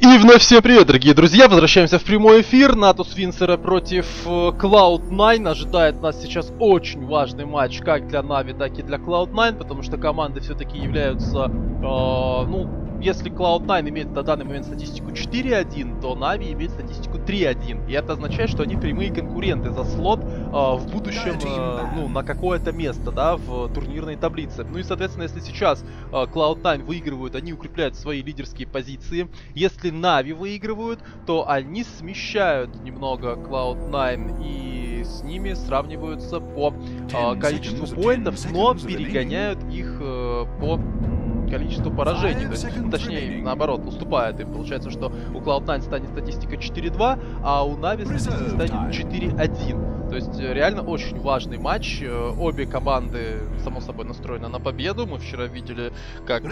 И вновь всем привет, дорогие друзья! Возвращаемся в прямой эфир. Натус Винсера против э, Cloud9. Ожидает нас сейчас очень важный матч как для Нави, так и для Cloud9, потому что команды все-таки являются, э, ну, если Cloud9 имеет на данный момент статистику 4-1, то Na'Vi имеет статистику 3-1. И это означает, что они прямые конкуренты за слот э, в будущем, э, ну, на какое-то место, да, в турнирной таблице. Ну и, соответственно, если сейчас э, Cloud9 выигрывают, они укрепляют свои лидерские позиции. Если Na'Vi выигрывают, то они смещают немного Cloud9 и с ними сравниваются по э, количеству поинтов, но перегоняют их э, по количеству поражений. То есть, ну, точнее, наоборот, уступает им. Получается, что у Cloud9 станет статистика 4-2, а у Navi статистика станет 4-1. То есть, э, реально очень важный матч. Э, обе команды, само собой, настроены на победу. Мы вчера видели, как э,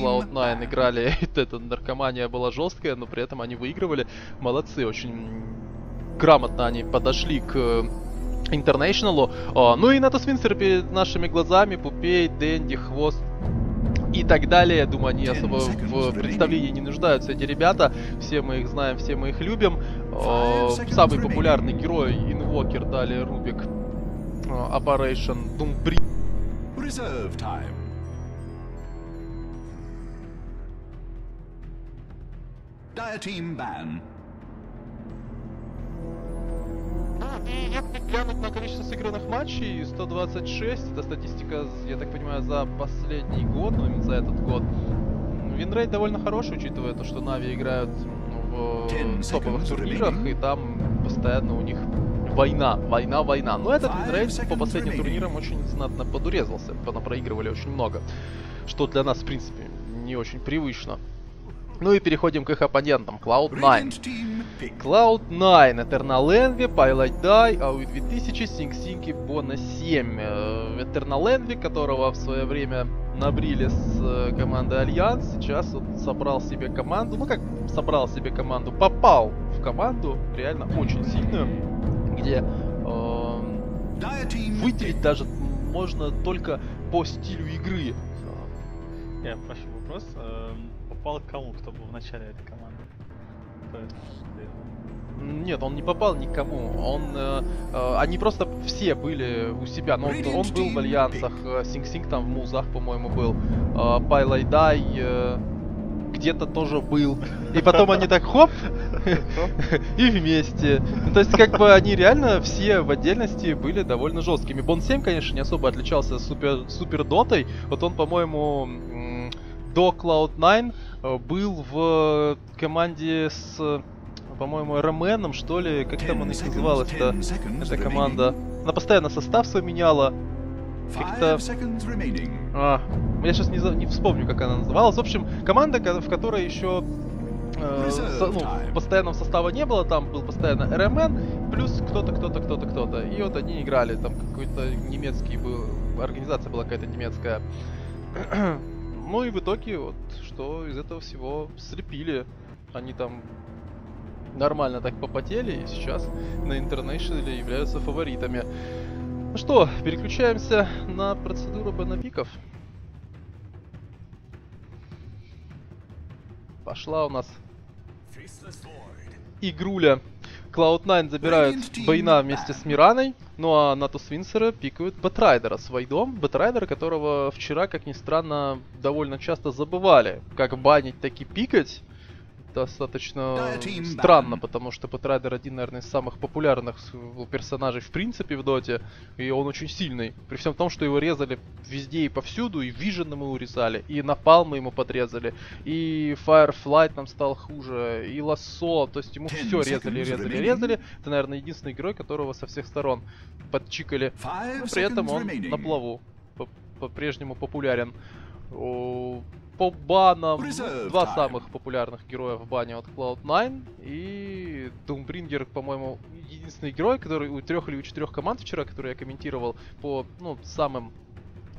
Cloud9 играли, эта наркомания была жесткая, но при этом они выигрывали. Молодцы, очень грамотно они подошли к Интернешналу. Ну и Натас Винсер перед нашими глазами, Пупей, Дэнди, Хвост, и так далее. Я думаю, они особо в представлении не нуждаются, эти ребята. Все мы их знаем, все мы их любим. Самый популярный герой Инвокер, далее Рубик, Operation Думбри. Dire Team Ban И если глянуть на количество сыгранных матчей, 126, это статистика, я так понимаю, за последний год, ну именно за этот год. Винрейт довольно хороший, учитывая то, что Нави играют ну, в топовых турнирах, и там постоянно у них война, война, война. Но этот винрейт по последним турнирам очень знатно подурезался, проигрывали очень много, что для нас, в принципе, не очень привычно. Ну и переходим к их оппонентам. Cloud9. Cloud9, Eternal Envy, Pieliedie, Aui_2000, Sing Sing и Bone7. Eternal Envy, которого в свое время набрили с э, командой Альянс, сейчас он собрал себе команду, ну как собрал себе команду, попал в команду, реально очень сильную, где э, выделить даже можно только по стилю игры. Я прошу вопрос. Попал к кому, кто был в начале этой команды? Нет, он не попал никому. Он, э, э, они просто все были у себя. Но он, он был в альянсах. Синг э, Синг там в музах, по-моему, был. Э, Пайлайдай э, где-то тоже был. И потом они так хоп и вместе. Ну, то есть, как бы они реально все в отдельности были довольно жесткими. Бон 7, конечно, не особо отличался супер, супер дотой. Вот он, по-моему, до Cloud9 э, был в команде с, по-моему, РМНом, что ли, как там она называлась эта, эта команда. Она постоянно состав свой меняла. Как-то... А, я сейчас не, не вспомню, как она называлась. В общем, команда, в которой еще э, со, ну, постоянного состава не было, там был постоянно РМН, плюс кто-то, кто-то, кто-то, кто-то. И вот они играли, там какой-то немецкий был, организация была какая-то немецкая. Ну и в итоге, вот, что из этого всего слепили. Они там нормально так попотели и сейчас на Интернешнале являются фаворитами. Ну что, переключаемся на процедуру банапиков. Пошла у нас игруля. Cloud9 забирают Байна вместе с Мираной. Ну а Natus Vincere пикают Бэтрайдера с Вайдом. Бэтрайдера, которого вчера, как ни странно, довольно часто забывали. Как банить, так и пикать достаточно странно, потому что Патрайдер один, наверное, из самых популярных персонажей в принципе в Доте, и он очень сильный. При всем том, что его резали везде и повсюду, и Вижен ему урезали, и Напалмы ему подрезали, и Firefly там стал хуже, и Лассо, то есть ему все резали, резали, резали. Это, наверное, единственный герой, которого со всех сторон подчикали. Но при этом он на плаву по-прежнему популярен по банам два самых популярных героя в бане от Cloud9 и Думбрингер, по-моему, единственный герой, который у трех или у четырех команд вчера, который я комментировал по ну, самым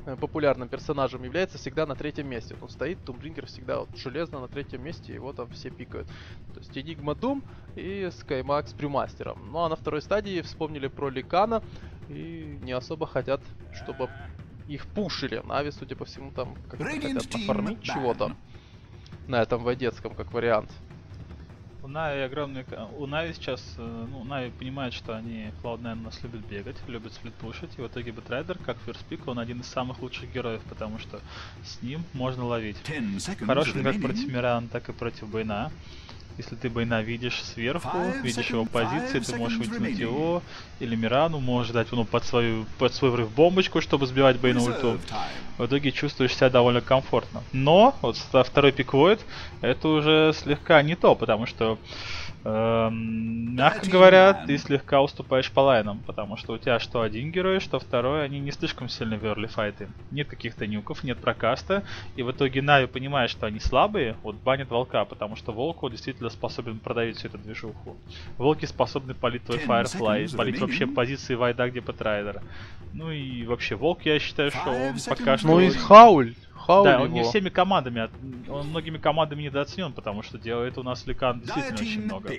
э, популярным персонажем является всегда на третьем месте. Он стоит, Думбрингер всегда вот железно на третьем месте, его там все пикают. То есть Enigma Doom и Skymax с Брюмастером. Ну а на второй стадии вспомнили про Ликана и не особо хотят, чтобы их пушили. Нави, судя по всему, там как хотят нафармить чего-то. На этом войдецком, как вариант. У Нави огромный... У Нави сейчас... Э, ну, Нави понимает, что они Cloud9 нас любят бегать, любят сплитпушить. И в итоге Бэтрайдер, как first pick, он один из самых лучших героев, потому что с ним можно ловить. Хороший как против Миран, так и против Байна. Если ты Байна видишь сверху, видишь его позиции, ты можешь вытянуть его или Мирану, можешь дать ну, под, свою, под свой врыв бомбочку, чтобы сбивать Байна ульту. В итоге чувствуешь себя довольно комфортно. Но вот второй пик Void, это уже слегка не то, потому что Эм, мягко говоря, ты слегка уступаешь по лайнам, потому что у тебя что один герой, что второй, они не слишком сильно верли файты. Нет каких-то нюков, нет прокаста, и в итоге Нави понимает, что они слабые, вот банит Волка, потому что Волку действительно способен продавить всю эту движуху. Волки способны полить твой Firefly, полить вообще позиции Вайда, где Бэтрайдера. Ну и вообще, Волк, я считаю, что он пока что... Ну и Хауль, Хауль Да, он не всеми командами, он многими командами недооценен, потому что делает у нас Ликан действительно очень много.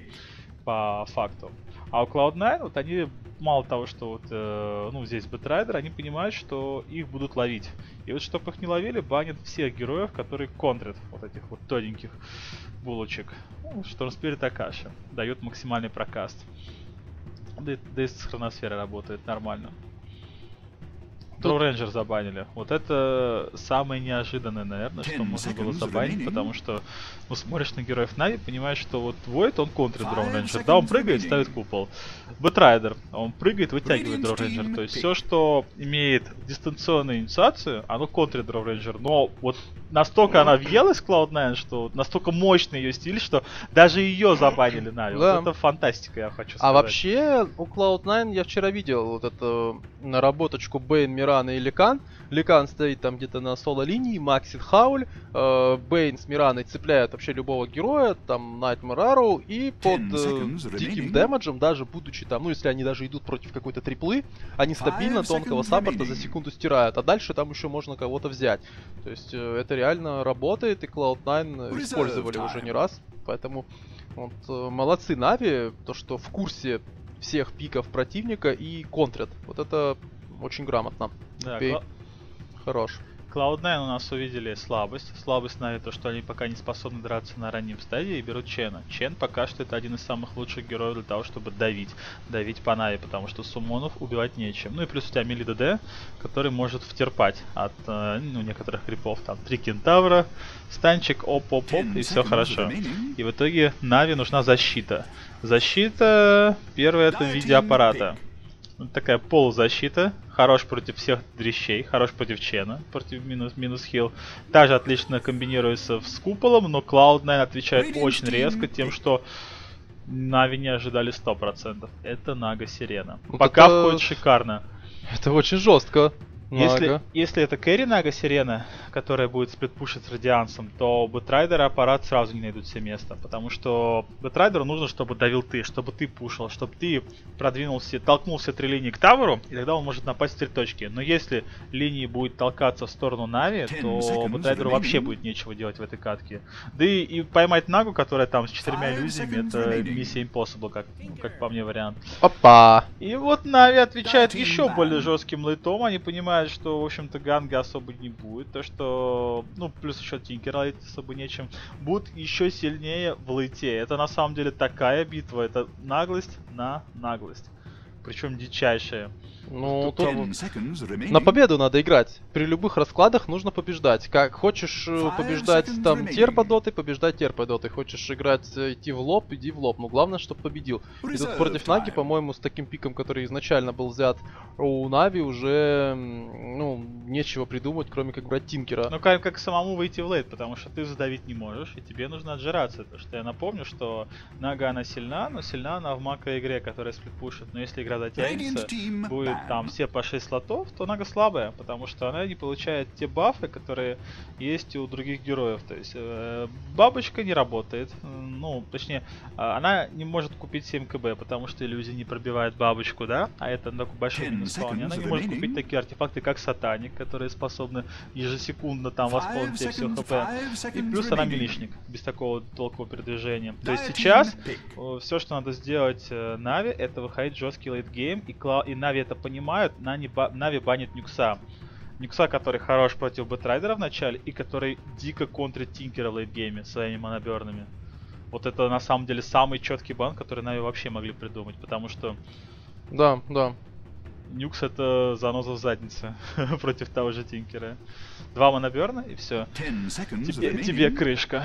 По факту. А у Cloud9, вот они, мало того, что вот, э, ну, здесь Бэтрайдер, они понимают, что их будут ловить. И вот, чтобы их не ловили, банят всех героев, которые контрят вот этих вот тоненьких булочек. Ну, Штормспирит Акаши. Дает максимальный прокаст. Да, да и с хроносферой работает нормально. Дроу Рейнджер забанили. Вот это самое неожиданное, наверное, что можно было забанить, потому что ну, смотришь на героев Нави, понимаешь, что вот Войд, он контрит Дроу Рейнджер. Да, он прыгает, ставит купол. Бэтрайдер, он прыгает, вытягивает Дроу Рейнджер. То есть все, что имеет дистанционную инициацию, оно контрит Дроу Рейнджер. Но вот настолько она въелась в Cloud9, что настолько мощный ее стиль, что даже ее забанили Нави. Да. Вот это фантастика, я хочу а сказать. А вообще, у Cloud9 я вчера видел вот эту наработочку Бейн, Мирана и Ликан. Ликан стоит там где-то на соло-линии, Максит Хауль, э, Бейн с Мираной цепляют вообще любого героя, там Nightmare Arrow, и под э, диким дэмэджем, даже будучи там, ну если они даже идут против какой-то триплы, они стабильно тонкого саппорта за секунду стирают, а дальше там еще можно кого-то взять. То есть э, это реально работает, и Cloud9 использовали уже не раз, поэтому вот, э, молодцы Нави, то что в курсе всех пиков противника и контрят. Вот это очень грамотно. Да, Пей. Хорош. Cloud9 у нас увидели слабость. Слабость на то, что они пока не способны драться на раннем стадии и берут Чена. Чен пока что это один из самых лучших героев для того, чтобы давить. Давить по Нави, потому что суммонов убивать нечем. Ну и плюс у тебя Мили ДД, который может втерпать от э, ну, некоторых крипов. Там три кентавра, станчик, оп-оп-оп, и все хорошо. И в итоге Нави нужна защита. Защита, первое это в виде аппарата такая полузащита. Хорош против всех дрещей, хорош против Чена, против минус, минус хил. Также отлично комбинируется с куполом, но Cloud9 отвечает очень резко тем, что Нави не ожидали 100%. Это Нага Сирена. Вот Пока это... входит шикарно. Это очень жестко. Если, если это Кэрри Нага Сирена, которая будет сплитпушить с Радиансом, то Бэтрайдер и аппарат сразу не найдут себе места. Потому что Бэтрайдеру нужно, чтобы давил ты, чтобы ты пушил, чтобы ты продвинулся, толкнулся три линии к Таверу, и тогда он может напасть в три точки. Но если линии будет толкаться в сторону Нави, то Бэтрайдеру вообще будет нечего делать в этой катке. Да и, и поймать Нагу, которая там с четырьмя иллюзиями, это mission Impossible, как, как по мне вариант. Опа! И вот Нави отвечает еще более жестким лейтом, они понимают, понимает, что, в общем-то, ганга особо не будет. То, что, ну, плюс еще Тинкер ловить особо нечем. Будут еще сильнее в лейте. Это на самом деле такая битва. Это наглость на наглость. Причем дичайшая. Ну, тут на победу надо играть. При любых раскладах нужно побеждать. Как хочешь э, побеждать там терподоты, побеждать терподоты. Хочешь играть, э, идти в лоб, иди в лоб. Но главное, чтобы победил. И тут против Наги, по-моему, с таким пиком, который изначально был взят у Нави, уже, ну, нечего придумать, кроме как брать Тинкера. Ну, как, как самому выйти в лейт, потому что ты задавить не можешь, и тебе нужно отжираться. Потому что я напомню, что Нага она сильна, но сильна она в макроигре, которая сплитпушит. Но если игра затянется, будет там все по 6 слотов, то Нага слабая, потому что она не получает те бафы, которые есть у других героев. То есть э, бабочка не работает, ну, точнее, а, она не может купить 7 КБ, потому что иллюзия не пробивает бабочку, да, а это такой большой минус вполне. Она не может купить такие артефакты, как Сатаник, которые способны ежесекундно там восполнить себе все хп. И плюс она милишник, без такого толкового передвижения. То есть сейчас все, что надо сделать э, Нави, это выходить жесткий лейтгейм, и, и Нави это понимают, Нави, Нави банит Нюкса. Нюкса, который хорош против Бэтрайдера в начале, и который дико контрит Тинкера в лейтгейме своими монобернами. Вот это на самом деле самый четкий бан, который Нави вообще могли придумать, потому что Да, да. Нюкс это заноза в заднице против того же Тинкера. Два моноберна и все. Тебе, тебе крышка.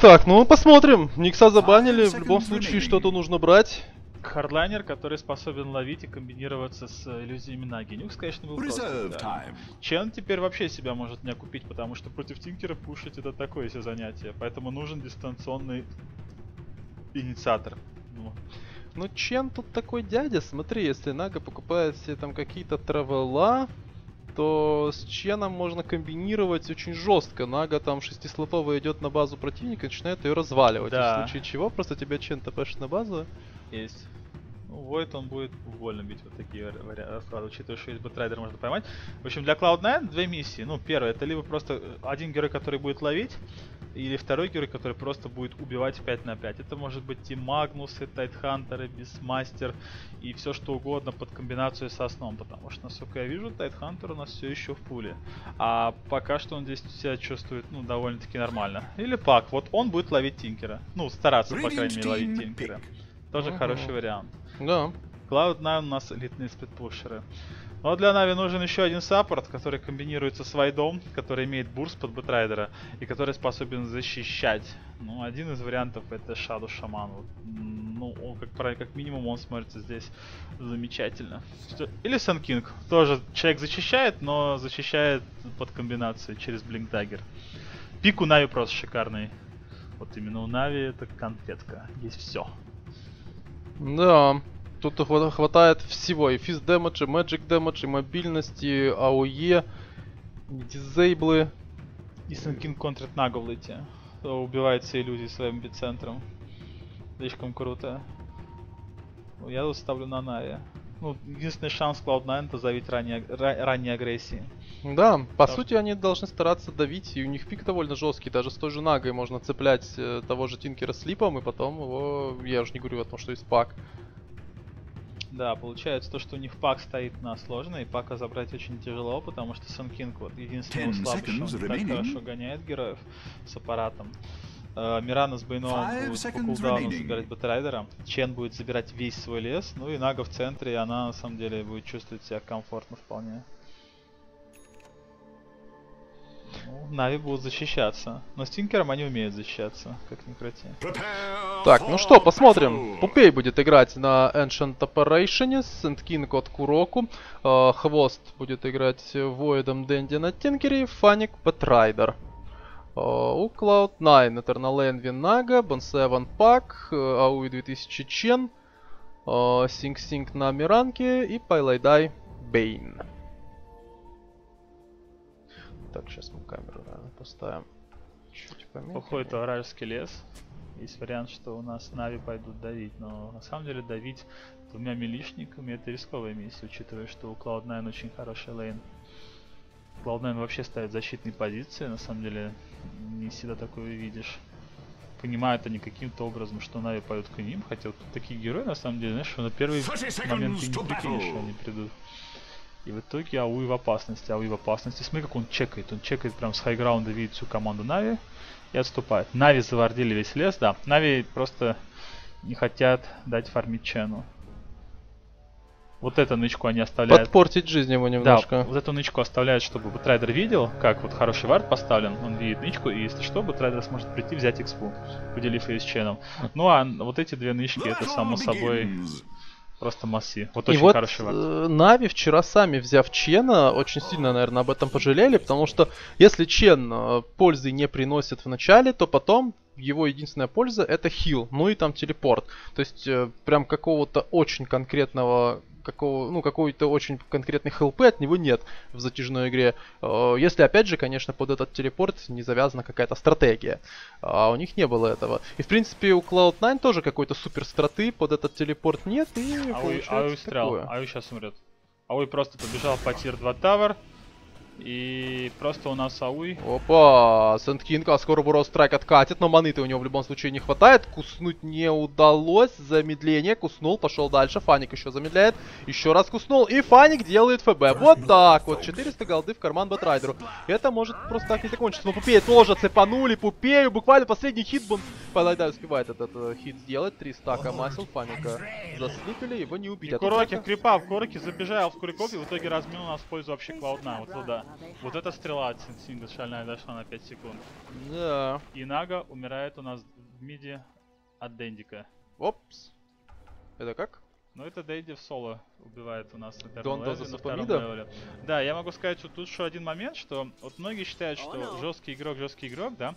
Так, ну посмотрим. Никса забанили, в любом случае что-то нужно брать. Хардлайнер, который способен ловить и комбинироваться с э, иллюзиями Наги. Нюкс, конечно, был просто. Да. Чен теперь вообще себя может не окупить, потому что против Тинкера пушить это такое себе занятие. Поэтому нужен дистанционный инициатор. Ну, Ну, Чен тут такой дядя, смотри, если Нага покупает себе там какие-то травела, то с Ченом можно комбинировать очень жестко. Нага там шестислотовый идет на базу противника и начинает ее разваливать. И Да. в случае чего, просто тебя Чен тпшит на базу. Есть. Ну, Войд он будет больно бить вот такие расклады, учитывая, что есть Бэтрайдер можно поймать. В общем, для Cloud9 две миссии. Ну, первая, это либо просто э, один герой, который будет ловить, или второй герой, который просто будет убивать 5 на 5. Это может быть и Магнусы, Тайтхантеры, Бистмастер и все что угодно под комбинацию со сном, потому что, насколько я вижу, Тайтхантер у нас все еще в пуле. А пока что он здесь себя чувствует, ну, довольно-таки нормально. Или Пак, вот он будет ловить Тинкера. Ну, стараться, по крайней мере, ловить Тинкера. Тоже Мгм. хороший вариант. Да. Cloud9 у нас элитные сплитпушеры. Но для Нави нужен еще один саппорт, который комбинируется с Войдом, который имеет бурст под Бэтрайдера и который способен защищать. Ну, один из вариантов это Shadow Shaman. Вот, ну, он как, как минимум он смотрится здесь замечательно. Что- Или Sand King. Тоже человек защищает, но защищает под комбинацию через Blink Dagger. Пик у Нави просто шикарный. Вот именно у Нави это конфетка. Есть все. Да. Тут хва- хватает всего. И физ damage, и magic damage, и мобильность, и AOE, и дизейблы. И King контрит на Говлете. Убивает все иллюзии своим бицентром. Слишком круто. Я ставлю на Нави. Ну, единственный шанс Cloud9 это завить ранней, ранней агрессии. Да, по Потому сути они должны стараться давить, и у них пик довольно жесткий, даже с той же Нагой можно цеплять э, того же Тинкера с липом, и потом его, я уже не говорю о том, что есть пак. Да, получается то, что у них пак стоит на сложной, и пака забрать очень тяжело, потому что Sun King вот единственный слабый, что он так хорошо гоняет героев с аппаратом. Э, Мирана с Байновым Five будут по кулдауну забирать Бэтрайдера. Чен будет забирать весь свой лес. Ну и Нага в центре, и она на самом деле будет чувствовать себя комфортно вполне. Ну, Нави будут защищаться. Но с Тинкером они умеют защищаться, как ни крути. Так, ну что, посмотрим. Пупей будет играть на Ancient Apparition, Sand King от Куроку, э, Хвост будет играть Воидом Дэнди на Тинкере, Фаник Бэтрайдер. Э, У Cloud9 Eternal Envy Нага, Бонсеван Пак, Ауи 2000 Чен, Синг Синг на Миранке и Пайлайдай Бейн. Так, сейчас мы камеру наверное, поставим. Чуть поменьше. Уходит вражеский лес. Есть вариант, что у нас Нави пойдут давить, но на самом деле давить двумя милишниками это рисковая миссия, учитывая, что у Cloud9 очень хороший лейн. Cloud9 вообще ставит защитные позиции, на самом деле не всегда такое видишь. Понимают они каким-то образом, что Нави пойдут к ним, хотя вот такие герои, на самом деле, знаешь, что на первый 30 момент ты не прикинешь, что они придут. И в итоге Ауи в опасности, Ауи в опасности. Смотри, как он чекает. Он чекает прям с хайграунда, видит всю команду Нави и отступает. Нави завардили весь лес, да. Нави просто не хотят дать фармить Чену. Вот эту нычку они оставляют. Подпортить жизнь ему Да, немножко. вот эту нычку оставляют, чтобы Бэтрайдер видел, как вот хороший вард поставлен, он видит нычку, и если что, Бэтрайдер сможет прийти взять экспу, поделив ее с Ченом. Ну а вот эти две нычки, это само собой просто масси. Вот И очень вот хороший вард. э, Нави вчера сами, взяв Чена, очень сильно, наверное, об этом пожалели, потому что если Чен э, пользы не приносит в начале, то потом его единственная польза это хил, ну и там телепорт. То есть э, прям какого-то очень конкретного какого, ну, какой-то очень конкретной хелпы от него нет в затяжной игре. Э, Если, опять же, конечно, под этот телепорт не завязана какая-то стратегия. А у них не было этого. И, в принципе, у Cloud9 тоже какой-то супер страты под этот телепорт нет, и Ауи, получается Ауи стрел. такое. Ауи сейчас умрет. Ауи просто побежал по тир 2 тавер. И просто у нас Ауи. Опа, Сент Кинг, а скоро Бурос страйк откатит, но маны-то у него в любом случае не хватает. Куснуть не удалось, замедление, куснул, пошел дальше, Фаник еще замедляет, еще раз куснул, и Фаник делает ФБ. Вот так вот, 400 голды в карман Бэтрайдеру. Это может просто так не закончиться, но Пупея тоже цепанули, Пупею, буквально последний хит, он, Палайдай успевает этот э, хит сделать, 3 стака масел, Фаника заслипили, его не убить. И А Куроки, как-то- крипа в Куроке забежал в Куриков и в итоге размил нас в пользу вообще Клаудна, вот туда. Вот эта стрела от Синга шальная дошла на 5 секунд. Да. И Нага умирает у нас в миде от Дендика. Опс. Это как? Ну это Дэйди в соло убивает у нас Дон Envy Доза на втором левеле. Да, я могу сказать вот тут еще один момент, что вот многие считают, что no. жесткий игрок, жесткий игрок, да,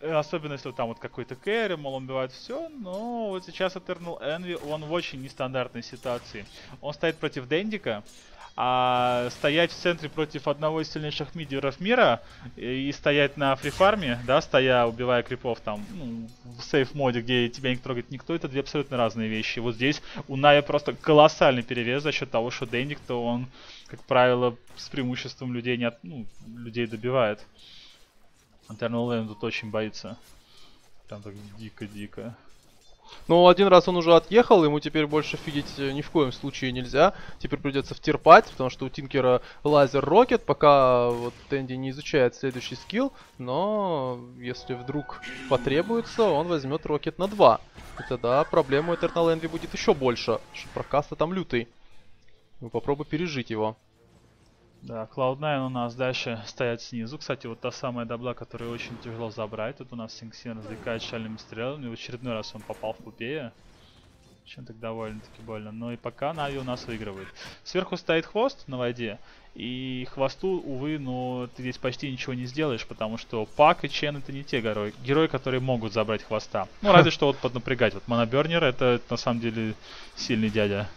э, особенно если вот там вот какой-то кэрри, мол, он убивает все, но вот сейчас Eternal Envy, он в очень нестандартной ситуации. Он стоит против Дендика, а стоять в центре против одного из сильнейших мидеров мира и стоять на фрифарме, да, стоя, убивая крипов там, ну, в сейф-моде, где тебя не трогает никто, это две абсолютно разные вещи. Вот здесь у Ная просто колоссальный перевес за счет того, что Дендик-то он, как правило, с преимуществом людей не от- ну, людей добивает. Lane тут очень боится. Там так дико-дико. Ну, один раз он уже отъехал, ему теперь больше фидить э, ни в коем случае нельзя. Теперь придется втерпать, потому что у Тинкера лазер рокет, пока вот Тенди не изучает следующий скилл, но если вдруг потребуется, он возьмет рокет на 2. И тогда проблема у Eternal Envy будет еще больше, что прокаста там лютый. Ну, пережить его. Да, Cloud9 у нас дальше стоят снизу. Кстати, вот та самая добла, которую очень тяжело забрать. Тут у нас Синксин развлекает шальными стрелами. В очередной раз он попал в Пупея. Чем так довольно-таки больно. Но и пока Нави у нас выигрывает. Сверху стоит хвост на воде. И хвосту, увы, но ты здесь почти ничего не сделаешь, потому что Пак и Чен это не те герои, герои, которые могут забрать хвоста. Ну, разве что вот поднапрягать. Вот Монобернер это на самом деле сильный дядя.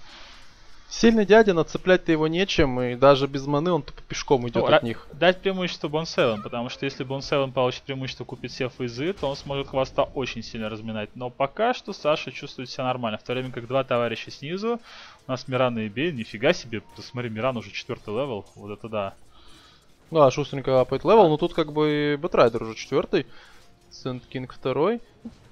Сильный дядя, нацеплять-то его нечем, и даже без маны он тупо пешком идет Ну, от них. Дать преимущество Бонсевен, потому что если Бонсевен получит преимущество купить сев изы, то он сможет хвоста очень сильно разминать. Но пока что Саша чувствует себя нормально, в то время как два товарища снизу, у нас Мирана и Бейн, нифига себе, посмотри, Мирана уже четвертый левел, вот это да. Да, шустренько апает левел, но тут как бы Бэтрайдер уже четвертый, Sand King второй.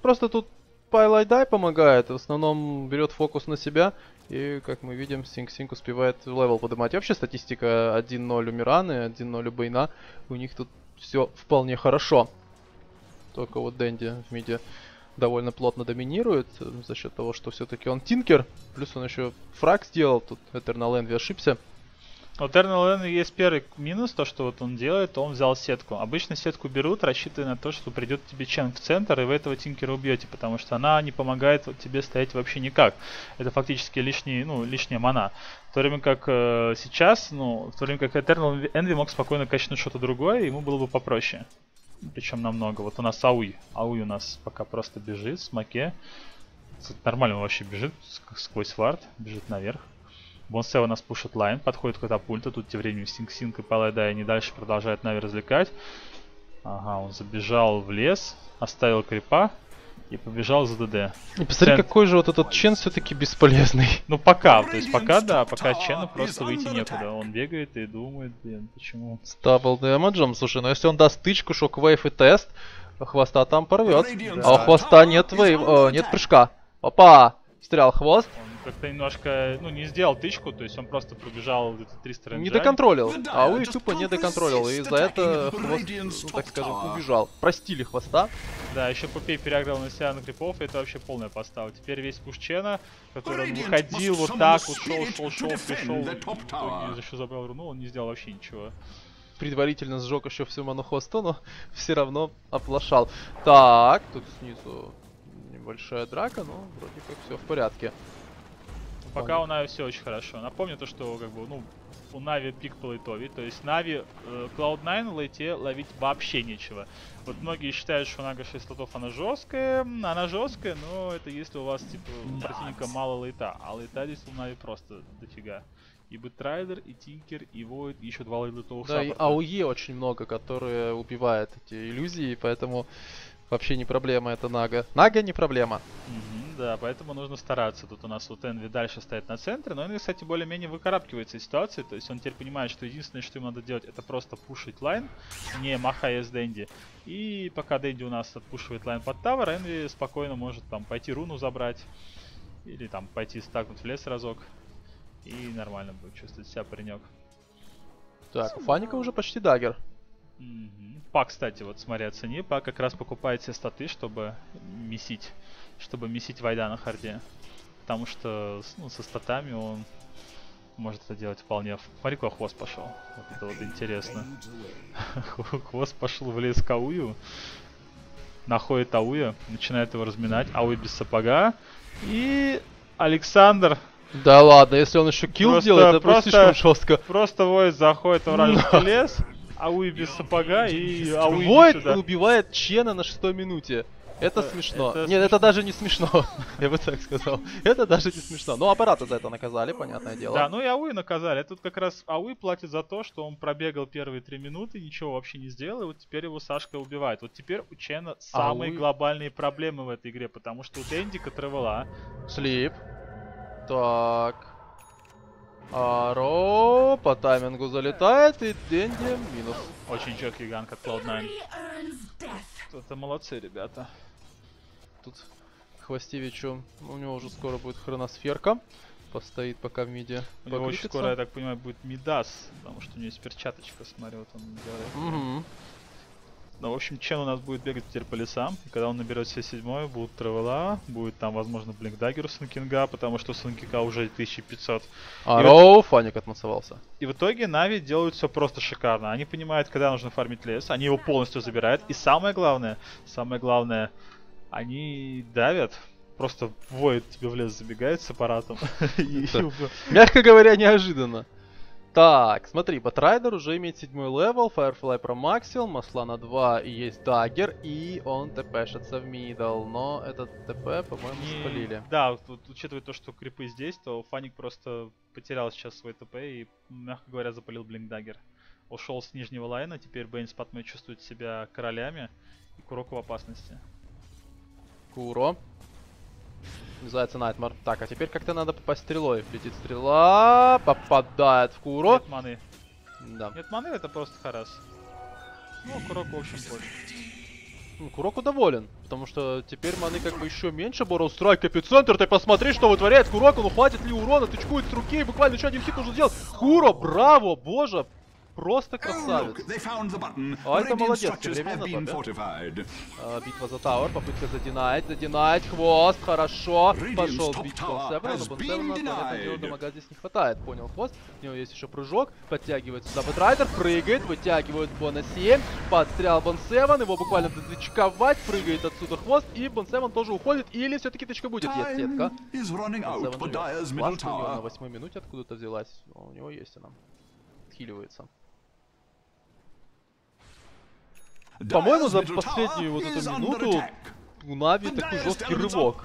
Просто тут Pieliedie помогает, в основном берет фокус на себя, и, как мы видим, SingSing успевает левел поднимать. И вообще статистика 1-0 у Мираны, 1-0 у Бейна, у них тут все вполне хорошо. Только вот Дэнди в миде довольно плотно доминирует э, за счет того, что все-таки он тинкер, плюс он еще фраг сделал, тут Envy ошибся. У Envy есть первый минус, то что вот он делает, он взял сетку. Обычно сетку берут, рассчитывая на то, что придет тебе Чен в центр, и вы этого Тинкера убьете, потому что она не помогает тебе стоять вообще никак. Это фактически лишний, ну, лишняя мана. В то время как э, сейчас, ну, в то время как Eternal Envy мог спокойно качнуть что-то другое, ему было бы попроще. Причем намного. Вот у нас Ауи. Ауи у нас пока просто бежит в смоке. Нормально вообще бежит ск- сквозь вард, бежит наверх. Bone7 у нас пушит лайн, подходит к катапульту, тут тем временем SingSing и Pieliedie они дальше продолжают Нави развлекать. Ага, он забежал в лес, оставил крипа и побежал за ДД. И посмотри, Чен. какой же вот этот Чен все-таки бесполезный. Ну пока, то есть пока да, пока Чену просто выйти некуда. Он бегает и думает, блин, почему. С double damage ем, слушай, ну если он даст тычку, shockwave и тест, хвоста там порвет. А у хвоста нет вейв, э, нет прыжка. Опа! Встрял хвост, как-то немножко, ну, не сделал тычку, то есть он просто пробежал где-то 300 не рейнджами. доконтролил. Ауи тупо не доконтролил, и из-за этого хвост, ну, так скажем, убежал. Простили хвоста. Да, еще Пупей переиграл на себя на крипов, и это вообще полная подстава. Теперь весь пуш Чена, который выходил вот так, вот шел, шел, шел, пришел, еще забрал руну, он не сделал вообще ничего. Предварительно сжег еще всю ману хвосту, но все равно оплошал. Так, тут снизу небольшая драка, но вроде как все в порядке. Пока у Нави все очень хорошо. Напомню то, что как бы, ну, у Нави пик полейтовее, то есть Нави э, Cloud9 в лейте ловить вообще нечего. Вот многие считают, что Нага 6 слотов она жесткая, она жесткая, но это если у вас типа у противника мало лейта, а лейта здесь у Нави просто дофига. И Бэтрайдер, и Тинкер, и Void, и еще два лейтовых Да, и саппорта. AOE очень много, которые убивают эти иллюзии, поэтому вообще не проблема это Нага. Нага не проблема. Мгм. Да, поэтому нужно стараться. Тут у нас вот Энви дальше стоит на центре, но Энви, кстати, более-менее выкарабкивается из ситуации. То есть он теперь понимает, что единственное, что ему надо делать, это просто пушить лайн, не махая с Дэнди. И пока Дэнди у нас отпушивает лайн под tower, Энви спокойно может там пойти руну забрать. Или там пойти стакнуть в лес разок. И нормально будет чувствовать себя паренек. Так, у Фаника уже почти дагер. Мгм. Пак, кстати, вот смотри, оцени. Пак как раз покупает все статы, чтобы месить. Чтобы месить Войда на харде. Потому что ну, со статами он может это делать вполне. Смотри, куда хвост пошел. Вот это вот интересно. Хвост пошел в лес к Аую. Находит Ауя, начинает его разминать. Ауя без сапога. И Александр Да ладно, если он еще килл Просто- сделает, это просто- просто слишком жестко. просто воет заходит в вражеский лес. Ауи без сапога и Ауи Войд убивает Чена на шестой минуте. Это смешно. это Нет, смешно. это даже не смешно. Я бы так сказал. Это даже не смешно. Ну, аппарата за это наказали, понятное дело. Да, ну и Ауи наказали. Тут как раз Ауи платит за то, что он пробегал первые три минуты, ничего вообще не сделал, и вот теперь его Сашка убивает. Вот теперь у Чена самые Ауи- глобальные проблемы в этой игре, потому что у Дэндика Тревела. Sleep. Так. Arrow по таймингу залетает, и Дэнди минус. Очень четкий ганг от Cloud9. Это молодцы, ребята. Тут Хвостевичу, у него уже скоро будет хроносферка. Постоит пока в миде. У него очень скоро, я так понимаю, будет Мидас, потому что у него есть перчаточка, смотри, вот он делает. Мгм. Ну, в общем, Чен у нас будет бегать теперь по лесам, и когда он наберет себе седьмой, будут Тревела, будет там, возможно, Blink Dagger у Sand King а, потому что у Sand King а уже 1500. Аро, Фаник отмансовался. И в итоге Нави делают все просто шикарно. Они понимают, когда нужно фармить лес, они его полностью забирают. И самое главное, самое главное, они давят. Просто Войд тебе в лес забегает с аппаратом. Мягко говоря, неожиданно. Так, смотри, Батрайдер уже имеет седьмой level, Firefly промаксил, масла на 2 и есть даггер, и он тпшится в мидл, но этот ТП, по-моему, спалили. Да, вот, учитывая то, что крипы здесь, то Фаник просто потерял сейчас свой ТП и, мягко говоря, запалил Blink Dagger. Ушел с нижнего лайна, теперь Бэйн с Патмой чувствуют себя королями, и Куроку в опасности. Куро. Называется Nightmare. Так, а теперь как-то надо попасть стрелой. Летит стрела, попадает в Куро. Нет маны. Да. Нет маны, это просто харас. Ну, Куроку, в общем, пофиг. Ну, Куроку доволен, потому что теперь маны как бы еще меньше. Борол страйк эпицентр, ты посмотри, что вытворяет Куроку, ну хватит ли урона, тычкует с руки, буквально еще один хит нужно сделать. Куро, браво, боже, просто красавец. А это молодец. А, битва за Тауэр, попытка задинать, задинать, хвост, хорошо. Пошел Бон Севена, has но Бон been Севена, понятное denied. дело, дамага здесь не хватает, понял хвост. У него есть еще прыжок, подтягивается сюда Бэтрайдер, прыгает, вытягивает Бона 7, подстрял Бон Севен, его буквально дотычковать, прыгает отсюда хвост, и Бон Севен тоже уходит, или все-таки тычка будет, есть сетка. Бон out Севен for живет. Dyer's middle Ласка у него на tower. восьмой минуте откуда-то взялась, но у него есть она. Хиливается. По-моему, за последнюю вот эту минуту у Нави такой жесткий рывок.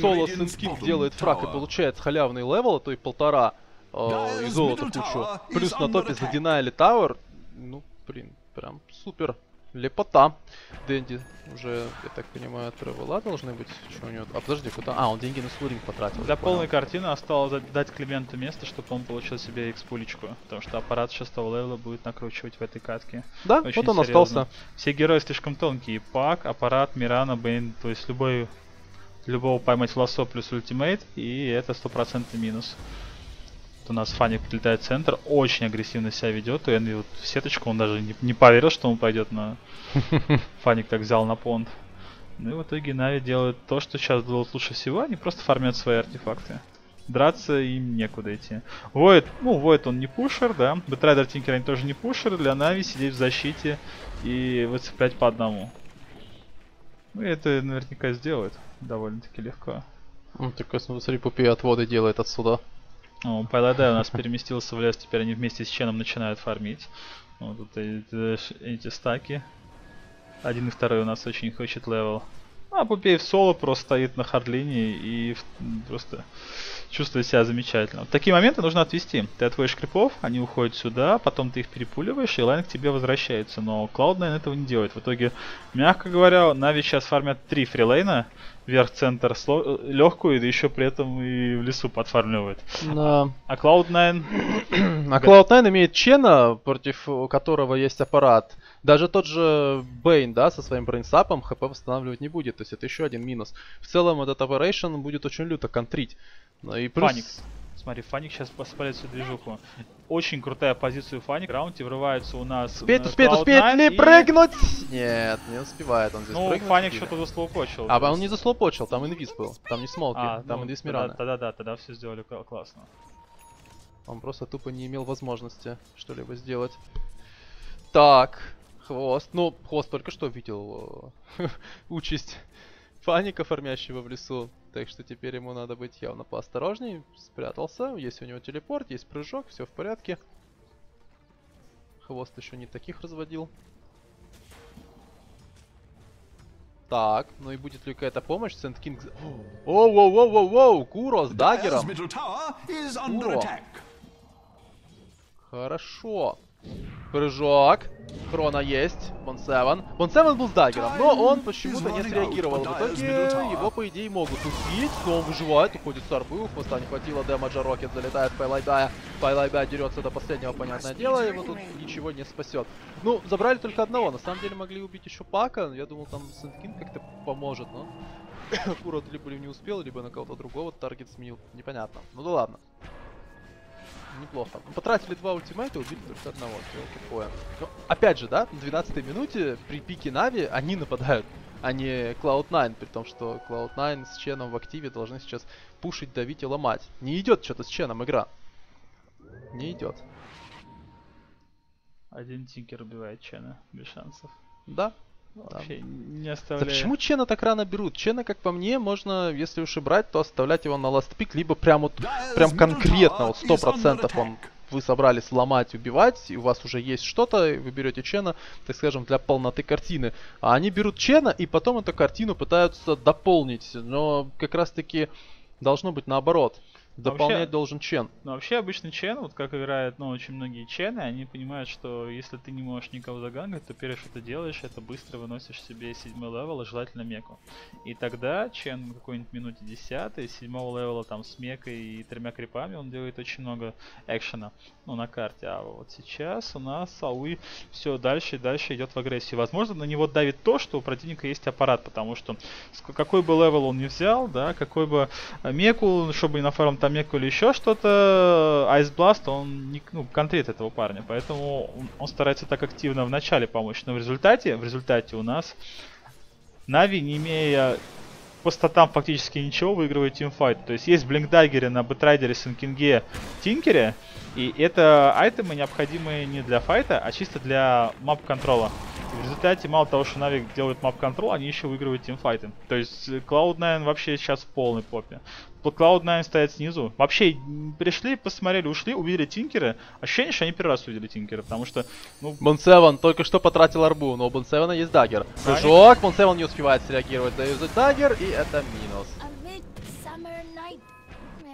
Соло bottom делает фраг и получает халявный левел, а то и полтора. э, и middle кучу. Плюс на топе задинали Тауэр. Ну, блин, прям супер. Лепота. Дэнди уже, я так понимаю, тревела должны быть. Что у него? А подожди, куда? А, он деньги на Soul Ring потратил. Для понял. полной картины осталось дать- Клименту место, чтобы он получил себе экспулечку. Потому что аппарат шестого левела будет накручивать в этой катке. Да, Очень вот он серьезно. остался. Все герои слишком тонкие. Пак, аппарат, Мирана, Бейн. То есть любой любого поймать в лассо плюс ultimate, и это стопроцентный минус. У нас Фаник прилетает в центр, очень агрессивно себя ведет, и Энви вот в сеточку, он даже не, не поверил, что он пойдет на... Фаник так взял на понт. Ну и в итоге Нави делают то, что сейчас делают лучше всего, они просто фармят свои артефакты. Драться им некуда идти. Воид, ну, Воид он не пушер, да. Бэтрайдер Тинкер они тоже не пушер. Для Нави сидеть в защите и выцеплять по одному. Ну, и это наверняка сделают довольно-таки легко. Ну, такой, смотри, пупи отводы делает отсюда. О, Пайлайдай у нас переместился в лес, теперь они вместе с Ченом начинают фармить. Вот тут эти, эти стаки. Один и второй у нас очень хочет level. А Пупей в соло просто стоит на хардлине и просто чувствует себя замечательно. В такие моменты нужно отвести. Ты отводишь крипов, они уходят сюда, потом ты их перепуливаешь, и лайн к тебе возвращается. Но Cloud9 этого не делает. В итоге, мягко говоря, Нави сейчас фармят три фрилейна, вверх-центр легкую, да еще при этом и в лесу подфармливает. Да. А Cloud9... а Cloud9 имеет Чена, против которого есть аппарат. Даже тот же Бейн, да, со своим брейнсапом хп восстанавливать не будет. То есть это еще один минус. В целом этот Operation будет очень люто контрить. Ну и плюс... Фаник. Смотри, Фаник сейчас поспалит всю движуху. Очень крутая позиция у Фаник. В раунде врывается у нас... Успеет, успеет, успеет ли и... прыгнуть? Нет, не успевает он здесь Ну, прыгнуть. Фаник что-то заслоупочил. А, он не заслоупочил, там инвиз был. Там не смолки, а, там ну, инвиз Мирана. Тогда, да, тогда все сделали классно. Он просто тупо не имел возможности что-либо сделать. Так, хвост. Ну, хвост только что видел участь Фаника, формящего в лесу. Так что теперь ему надо быть явно поосторожней. Спрятался. Есть у него телепорт, есть прыжок, все в порядке. Хвост еще не таких разводил. Так, ну и будет ли какая-то помощь? Сэнд Кинг... Оу-воу-воу-воу-воу! Куро с даггером! Куро. Хорошо. Прыжок. Хрона есть. Бонсевен. Бонсевен был с даггером, но он почему-то не среагировал. В итоге его, по идее, могут убить, но он выживает, уходит с арбы, у хвоста не хватило дэмэджа, Рокет залетает в Пайлайдая. Пайлайбая дерется до последнего, понятное дело, его тут ничего не спасет. Ну, забрали только одного, на самом деле могли убить еще Пака, я думал там Сенткин как-то поможет, но... Курот либо не успел, либо на кого-то другого таргет сменил, непонятно. Ну да ладно неплохо. Потратили два ультимейта, убили только одного. Такое. Но, опять же, да, на 12 минуте при пике Нави они нападают, а не Cloud9, при том, что Cloud9 с Ченом в активе должны сейчас пушить, давить и ломать. Не идет что-то с Ченом игра. Не идет. Один тинкер убивает Чена, без шансов. Да, Вообще не оставляю. Да почему Чена так рано берут? Чена, как по мне, можно, если уж и брать, то оставлять его на ластпик, либо прям вот, прям конкретно, вот сто процентов он вы собрались сломать, убивать, и у вас уже есть что-то, вы берете Чена, так скажем, для полноты картины. А они берут Чена и потом эту картину пытаются дополнить. Но как раз таки должно быть наоборот. Дополнять вообще, должен Чен. Ну, вообще обычный Чен, вот как играют, ну, очень многие Чены, они понимают, что если ты не можешь никого загангать, то первое, что ты делаешь, это быстро выносишь себе седьмой level, и желательно меку. И тогда Чен на какой-нибудь минуте десятой, седьмого левела там с мекой и тремя крипами, он делает очень много экшена, ну, на карте. А вот сейчас у нас Ауи все дальше и дальше идет в агрессию. Возможно, на него давит то, что у противника есть аппарат, потому что какой бы level он не взял, да, какой бы меку, чтобы на фарм там меку или еще что-то, Blast, он не, ну, контрит этого парня, поэтому он старается так активно в начале помочь, но в результате, в результате у нас Нави, не имея по статам фактически ничего, выигрывает teamfight. То есть есть блинкдаггеры на Бэтрайдере, Синкинге, Тинкере, и это айтемы необходимые не для файта, а чисто для мап-контрола. В результате, мало того, что Нави делает мап-контрол, они еще выигрывают тимфайты. То есть Cloud9 вообще сейчас в полной попе. Cloud9 стоят снизу. Вообще, пришли, посмотрели, ушли, увидели Тинкера. Ощущение, что они первый раз увидели Тинкера, потому что, ну... Бонсеван только что потратил арбу, но у Бонсевана есть дагер. Прыжок, Бонсеван не успевает среагировать, заюзать дагер, и это минус.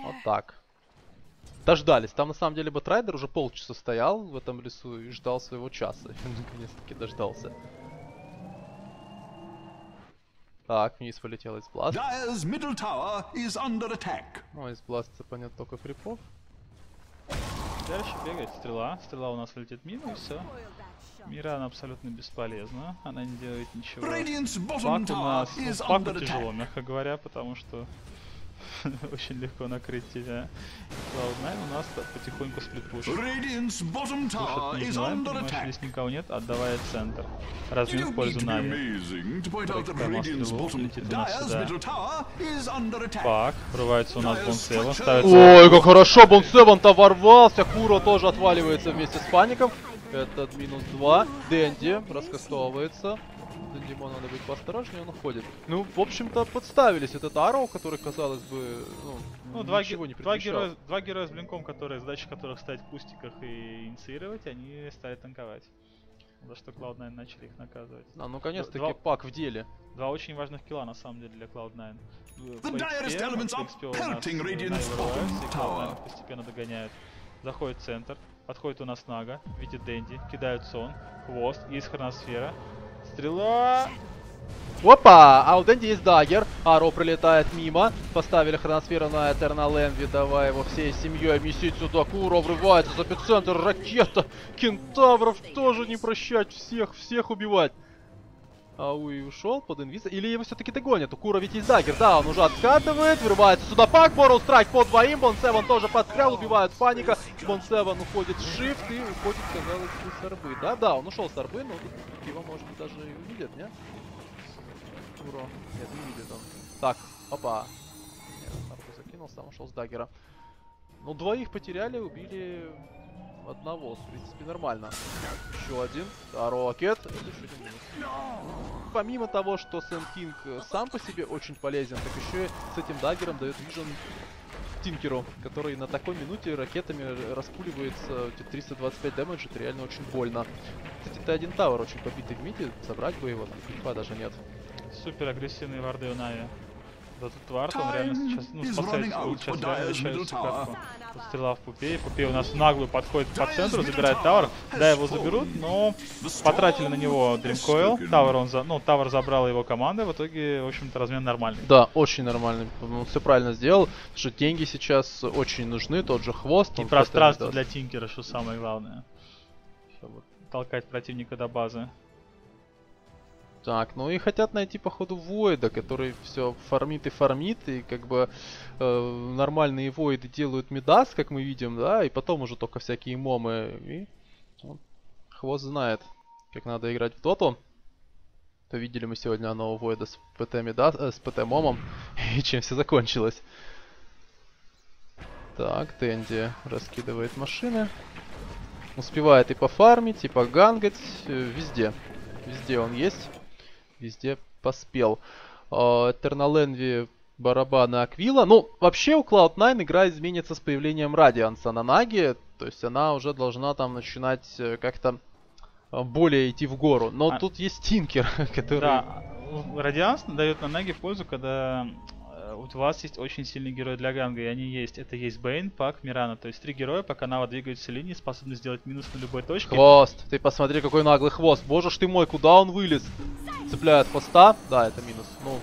Вот так. Дождались. Там на самом деле Бэтрайдер уже полчаса стоял в этом лесу и ждал своего часа. Наконец-таки дождался. Так, вниз полетел из бласт. Ну, из бласта понятно только крипов. Дальше бегает стрела. Стрела у нас вылетит мимо и все. Мира она абсолютно бесполезна. Она не делает ничего. Пак у нас... Ну, Паку тяжело, мягко говоря, потому что Очень легко накрыть тебя. Cloud9 у нас потихоньку сплитпушит. Пушит не знаем, понимаешь, здесь никого нет, отдавая центр. Размен в пользу Нави. летит у нас сюда. Пак, врывается у нас Бонсеван, ставится... Ой, как хорошо, Бонсеван-то ворвался, Куро тоже отваливается вместе с Паником. Этот минус 2. Дэнди раскастовывается. Димон надо быть поосторожнее, он уходит. Ну, в общем-то, подставились. Этот Арроу, который, казалось бы, ну, ну два, ничего не два героя, два героя с блинком, которые, задача которых стать в кустиках и инициировать, они стали танковать. За что Cloud9 начали их наказывать. А, ну наконец-таки Два- пак в деле. Два очень важных килла на самом деле для Cloud9. В- The по XP, XP э. Cloud9 постепенно догоняют. Заходит в центр, подходит у нас Нага, видит Дэнди, кидает сон, хвост, есть хроносфера. Стрела! Опа! А у Дэнди есть дагер. Аро прилетает мимо. Поставили хроносферу на Этернал Энви. Давай его всей семьей месить сюда. Куро врывается за эпицентр. Ракета. Кентавров тоже не прощать. Всех, всех убивать. Ауи ушел под инвиза. Или его все-таки догонят? У Кура ведь есть дагер. Да, он уже откатывает. Врывается сюда пак. Burrowstrike по двоим. Бон Севен тоже подстрял. Убивает Фаника. Бон Севен уходит в шифт и уходит, оказалось с арбы. Да-да, он ушел с арбы, но тут его, может быть, даже и увидят, нет? Куро. Нет, не видит он. Так, опа. Нет, арбу закинул, сам ушел с даггера. Ну, двоих потеряли, убили одного. В принципе, нормально. Еще один. Rocket. Это еще один минус. Помимо того, что Sand King э, сам по себе очень полезен, так еще с этим даггером дает vision Тинкеру, который на такой минуте ракетами распуливается эти 325 damage а, это реально очень больно. Кстати, Т1 tower очень побитый в миде, забрать бы его, там даже нет. Супер агрессивные варды у Нави. Да тут ward, он реально сейчас, ну, спасает, сейчас реально решает катку. Тут стрела в Пупе, Пупе у нас в наглую подходит по центру, забирает tower. Да, его заберут, но потратили на него Dream Coil. tower он за, ну, tower забрала его команда, в итоге, в общем-то, размен нормальный. Да, очень нормально. Он все правильно сделал, потому что деньги сейчас очень нужны, тот же хвост. И пространство для Тинкера, что самое главное. чтобы- Толкать противника до базы. Так, ну и хотят найти, походу, Войда, который все фармит и фармит, и как бы э, нормальные Войды делают Мидас, как мы видим, да, и потом уже только всякие момы. И он, хвост знает, как надо играть в доту. То видели мы сегодня нового Войда с ПТ Мидас, э, с ПТ Момом, и чем все закончилось. Так, Тенди раскидывает машины. Успевает и пофармить, и погангать, э, везде. Везде он есть. Везде поспел. Тернал Энви барабаны Аквила. Ну, вообще у Cloud9 игра изменится с появлением Радианса на Наге. То есть она уже должна там начинать э, как-то э, более идти в гору. Но А- тут есть Тинкер, который... Да, Радианс дает на ноги пользу, когда у вас есть очень сильный герой для ганга, и они есть. Это есть Бейн, Пак, Мирана. То есть три героя, пока Нава двигается линии, способны сделать минус на любой точке. Хвост. Ты посмотри, какой наглый хвост. Боже ж ты мой, куда он вылез? Цепляет хвоста. Да, это минус. Ну,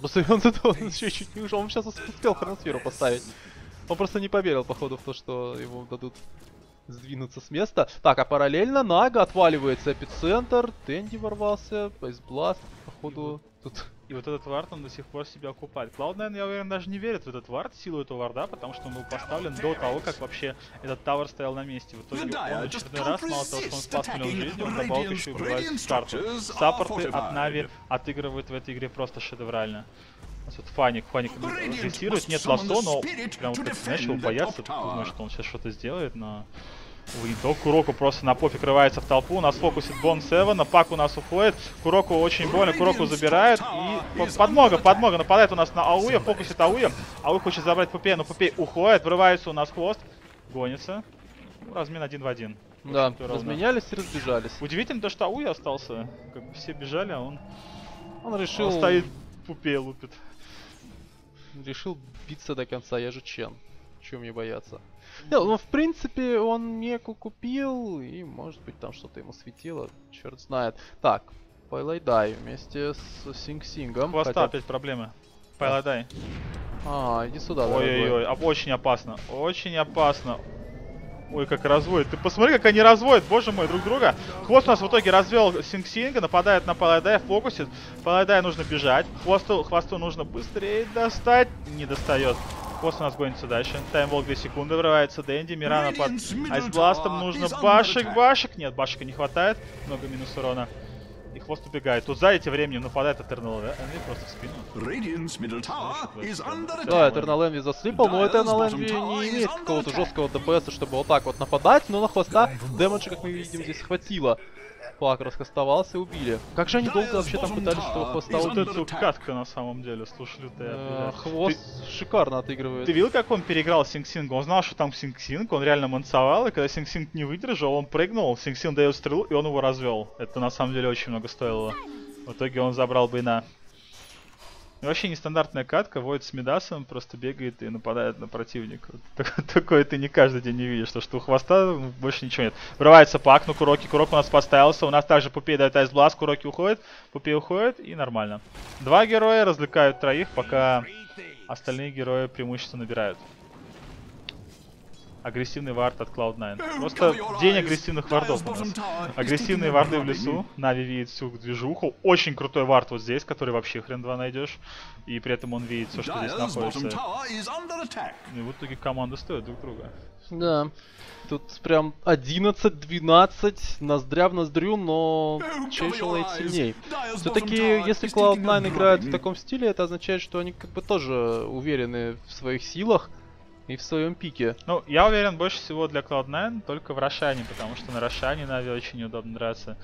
просто он за это он еще чуть не ушел. Он сейчас успел хроносферу поставить. Он просто не поверил, походу, в то, что ему дадут сдвинуться с места. Так, а параллельно Нага отваливается эпицентр. Тенди ворвался. Бласт, походу, тут... И вот этот вард, он до сих пор себя окупает. Cloud9, я уверен, даже не верит в этот вард, силу этого варда, потому что он был поставлен до того, как вообще этот тавер стоял на месте. В итоге он очередной раз, мало того, что он спас миллион жизней, он Radiant's- еще и убивает карту. Саппорты от. Нави отыгрывают в этой игре просто шедеврально. У нас вот Фаник, Фаник агрессирует, must нет the но прям вот начал бояться, думаю, что он сейчас что-то сделает, но... То. Куроку просто на пофиг рывается в толпу. У нас фокусит Бон Севена. Пак у нас уходит. Куроку очень больно. Куроку забирает. И по- подмога, подмога. Нападает у нас на Ауя. Фокусит Ауя. Ауя хочет забрать Пупей, но Пупей уходит. Врывается у нас хвост. Гонится. Ну, Размен один в один. Да, разменялись и разбежались. Удивительно то, что Ауя остался. Как бы все бежали, а он, Он он решил... стоит Пупей лупит. решил биться до конца, я же Чен. Чего мне бояться? Не, ну, в принципе, он Меку купил, и, может быть, там что-то ему светило, черт знает. Так, Пайлайдай вместе с Синг-Сингом. Хвоста хотя- опять проблемы. Пайладай. А, иди сюда. Ой-ой-ой, а- очень опасно, очень опасно. Ой, как разводит. Ты посмотри, как они разводят, боже мой, друг друга. Хвост у нас в итоге развел Синг-Синга, нападает на Паладая, фокусит. Паладая нужно бежать. Хвосту, хвосту нужно быстрее достать. Не достает. Хвост у нас гонится дальше. Таймволк 2 секунды, врывается Дэнди, Мирана под айсбластом. Нужно башек, башек. Нет, башека не хватает. Много минус урона. И хвост убегает. Тут за эти временем нападает Этернал Энви просто в спину. Да. Eternal Envy засыпал, но Eternal Envy не имеет какого-то жесткого ДПС, чтобы вот так вот нападать, но на хвоста дэмэджа, как мы видим, здесь хватило. Пак раскастовался и убили. Как же они долго вообще там пытались этого хвоста Вот это катка на самом деле, слушай, лютая. Хвост шикарно Ты, отыгрывает. ты видел, как он переиграл Синг Синг? Он знал, что там Синг Синг, он реально мансовал, и когда Синг Синг не выдержал, он прыгнул, Синг Синг дает стрелу, и он его развел. Это на самом деле очень много стоило. В итоге он забрал Бейна. И вообще нестандартная катка, Void с Мидасом, просто бегает и нападает на противника. Такое ты не каждый день не видишь, то что у хвоста больше ничего нет. Врывается пак, ну Куроки, Курок у нас поставился, у нас также Пупей дает Ice Blast, Куроки уходит, Пупей уходит и нормально. Два героя развлекают троих, пока остальные герои преимущество набирают. Агрессивный ward от Cloud9. Просто день агрессивных вардов у нас. Агрессивные варды в лесу. Нави видит всю движуху. Очень крутой вард вот здесь, который вообще хрен два найдешь. И при этом он видит все, что здесь находится. И в итоге команды стоят друг друга. Да. Тут прям 11-12, ноздря в ноздрю, но Chasing Late сильней. Все-таки, если Cloud9 играет в таком стиле, это означает, что они как бы тоже уверены в своих силах и в своем пике. Ну, я уверен больше всего для Cloud9 только в Рошане, потому что на Рошане Нави очень неудобно драться.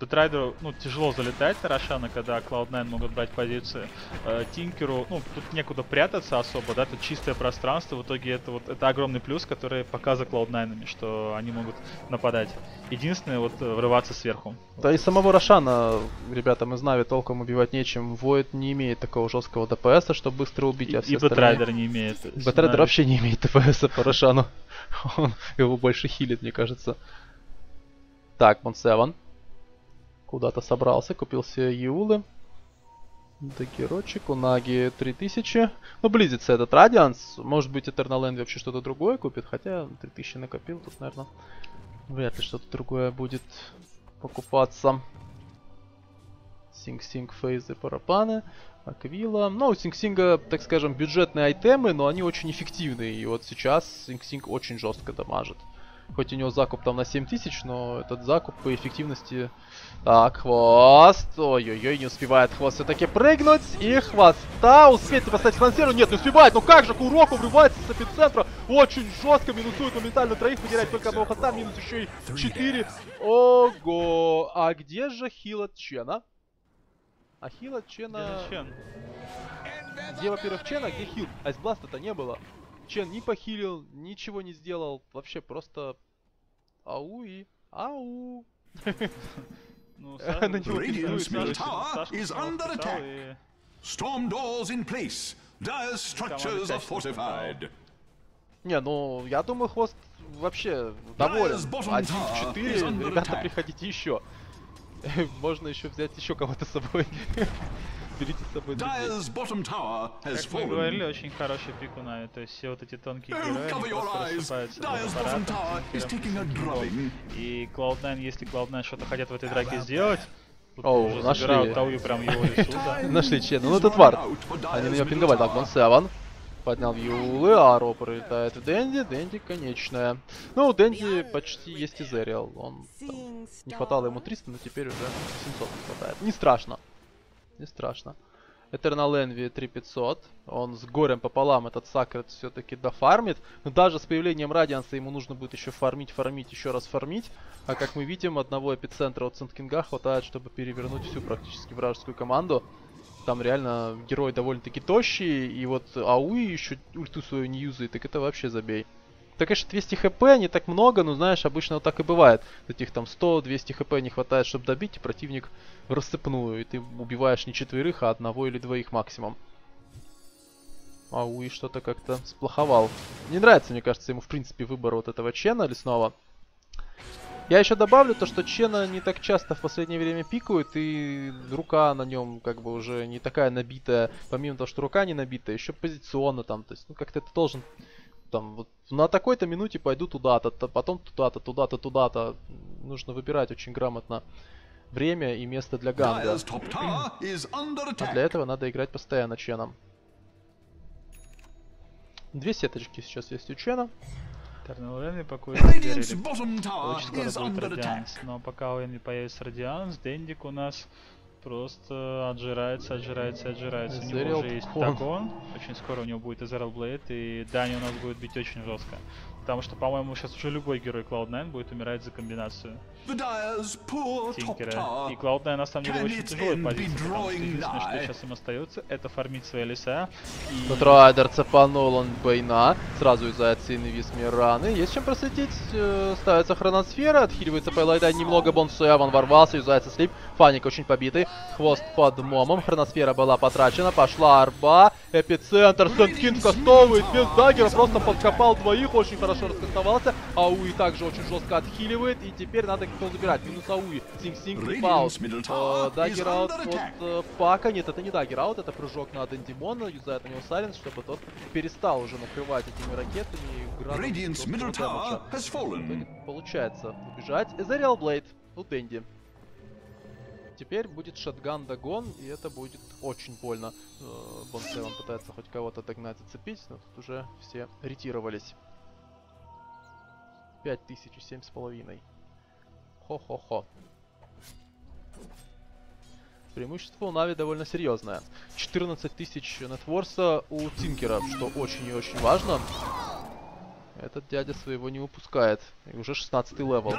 Бэтрайдеру, ну, тяжело залетать на Рошана, когда Cloud9 могут брать позиции. Э, Тинкеру, ну, тут некуда прятаться особо, да, тут чистое пространство, в итоге это вот, это огромный плюс, который показывает Cloud9, что они могут нападать. Единственное, вот, э, врываться сверху. Да и самого Рошана, ребятам из Нави толком убивать нечем. Void не имеет такого жесткого ДПС, чтобы быстро убить, И, а все и остальные- Бэтрайдер не имеет. Бэтрайдер вообще не имеет ДПС по Рошану. Он его больше хилит, мне кажется. Так, Монсеван. Куда-то собрался, купил себе Юлы. Дагерочек, у Наги 3000. Ну, близится этот Radiance. Может быть, Envy вообще что-то другое купит. Хотя 3000 накопил, тут, наверное, вряд ли что-то другое будет покупаться. Синг-Синг, Фейзы, пара панов. Аквила. Ну, у Синг-Синга, так скажем, бюджетные айтемы, но они очень эффективные. И вот сейчас Синг-Синг очень жестко дамажит. Хоть у него закуп там на 7000, но этот закуп по эффективности... Так, хвост. Ой-ой-ой, не успевает хвост все-таки прыгнуть. И хвоста успеет ли поставить флансеру? Нет, не успевает. Ну как же, Куроку врывается с эпицентра. Очень жестко минусует моментально троих. Потеряет только одного хвоста. Минус еще и 4. Ого. А где же хил от Чена? А хил от Чена... Где же Чен? Где, во-первых, Чен, а где хил? Айсбласта-то не было. Чен не похилил, ничего не сделал. Вообще просто... Ау и... Ау. Ну, На него пиздует, и- Storm doors in place. Dyer's structures are fortified. Не, ну, я думаю, хвост вообще доволен. Dyer's bottom Один tower в is четыре, under ребята, attack. приходите еще. Можно еще взять еще кого-то с собой. Берите с собой друзей. Dyer's bottom tower has Как мы говорили, fallen. очень хороший пик у Нави, то есть все вот эти тонкие Oh, герои, просто рассыпаются. И Cloud9, если Cloud9 что-то хотят в этой драке сделать, Оу, уже нашли. Тау и прям его лесу, да. Нашли Чена. Ну, этот вард. Они на него пинговали. Так, вон Севан. Поднял Юлы, а Ро прилетает в Дэнди. Дэнди конечная. Ну, у Дэнди почти есть Изериал. Он там, не хватало ему 300, но теперь уже 700 не хватает. Не страшно. Не страшно. Eternal Envy 3500. Он с горем пополам этот Сакрет все-таки дофармит. Но даже с появлением Радианса ему нужно будет еще фармить, фармить, еще раз фармить. А как мы видим, одного эпицентра от Сент-Кинга хватает, чтобы перевернуть всю практически вражескую команду. Там реально герой довольно-таки тощий, и вот Ауи еще ульту свою не юзает, так это вообще забей. Так, конечно, 200 хп не так много, но знаешь, обычно вот так и бывает. Этих там 100-200 хп не хватает, чтобы добить, и противник рассыпную, и ты убиваешь не четверых, а одного или двоих максимум. Ауи что-то как-то сплоховал. Не нравится, мне кажется, ему в принципе выбор вот этого Чена лесного. Я еще добавлю то, что Чена не так часто в последнее время пикают, и рука на нем как бы уже не такая набитая. Помимо того, что рука не набитая, еще позиционно там. То есть, ну как-то ты должен там вот на такой-то минуте пойду туда-то, то потом туда-то, туда-то, туда-то. Нужно выбирать очень грамотно время и место для ганга. А для этого надо играть постоянно Ченом. Две сеточки сейчас есть у Чена. Очень скоро будет attack. Радианс. Но пока у Энви появится Радианс, Дендик у нас просто отжирается, отжирается, отжирается. У него уже есть Кон. Тагон. Очень скоро у него будет Эзерал Блейд, и Дани у нас будет бить очень жестко. Потому что, по-моему, сейчас уже любой герой Cloud9 будет умирать за комбинацию Тинкера. И Cloud9 на самом деле очень тяжелой позиции, потому что единственное, что сейчас им остается, это фармить свои леса. И Тут Райдер цепанул он Бейна, сразу юзается инвиз Мираны. Есть чем просветить, э, ставится хроносфера, отхиливается Пайлайда немного, Бонсуэван ворвался, юзается слип, Фаник очень побитый, хвост под момом, хроносфера была потрачена, пошла арба, эпицентр, Sand King кастовывает без даггера, просто подкопал двоих, очень хорошо раскастовался, Ауи также очень жестко отхиливает, и теперь надо кто забирать, минус Ауи, Синг-Синг, tower Э, Dagger out от э, Пака. Нет, это не Dagger out, это прыжок на Дендимона. Юзает на него Silence, чтобы тот перестал уже накрывать этими ракетами. градом Получается убежать. Ethereal Blade у Дэнди. Теперь будет шотган догон, и это будет очень больно. Э, Бон Севен пытается хоть кого-то догнать, зацепить, но тут уже все ретировались. 5000 и семь с половиной. Хо-хо-хо. Преимущество у Нави довольно серьезное. 14 тысяч нетворса у Тинкера, что очень и очень важно. Этот дядя своего не упускает. И уже 16 level.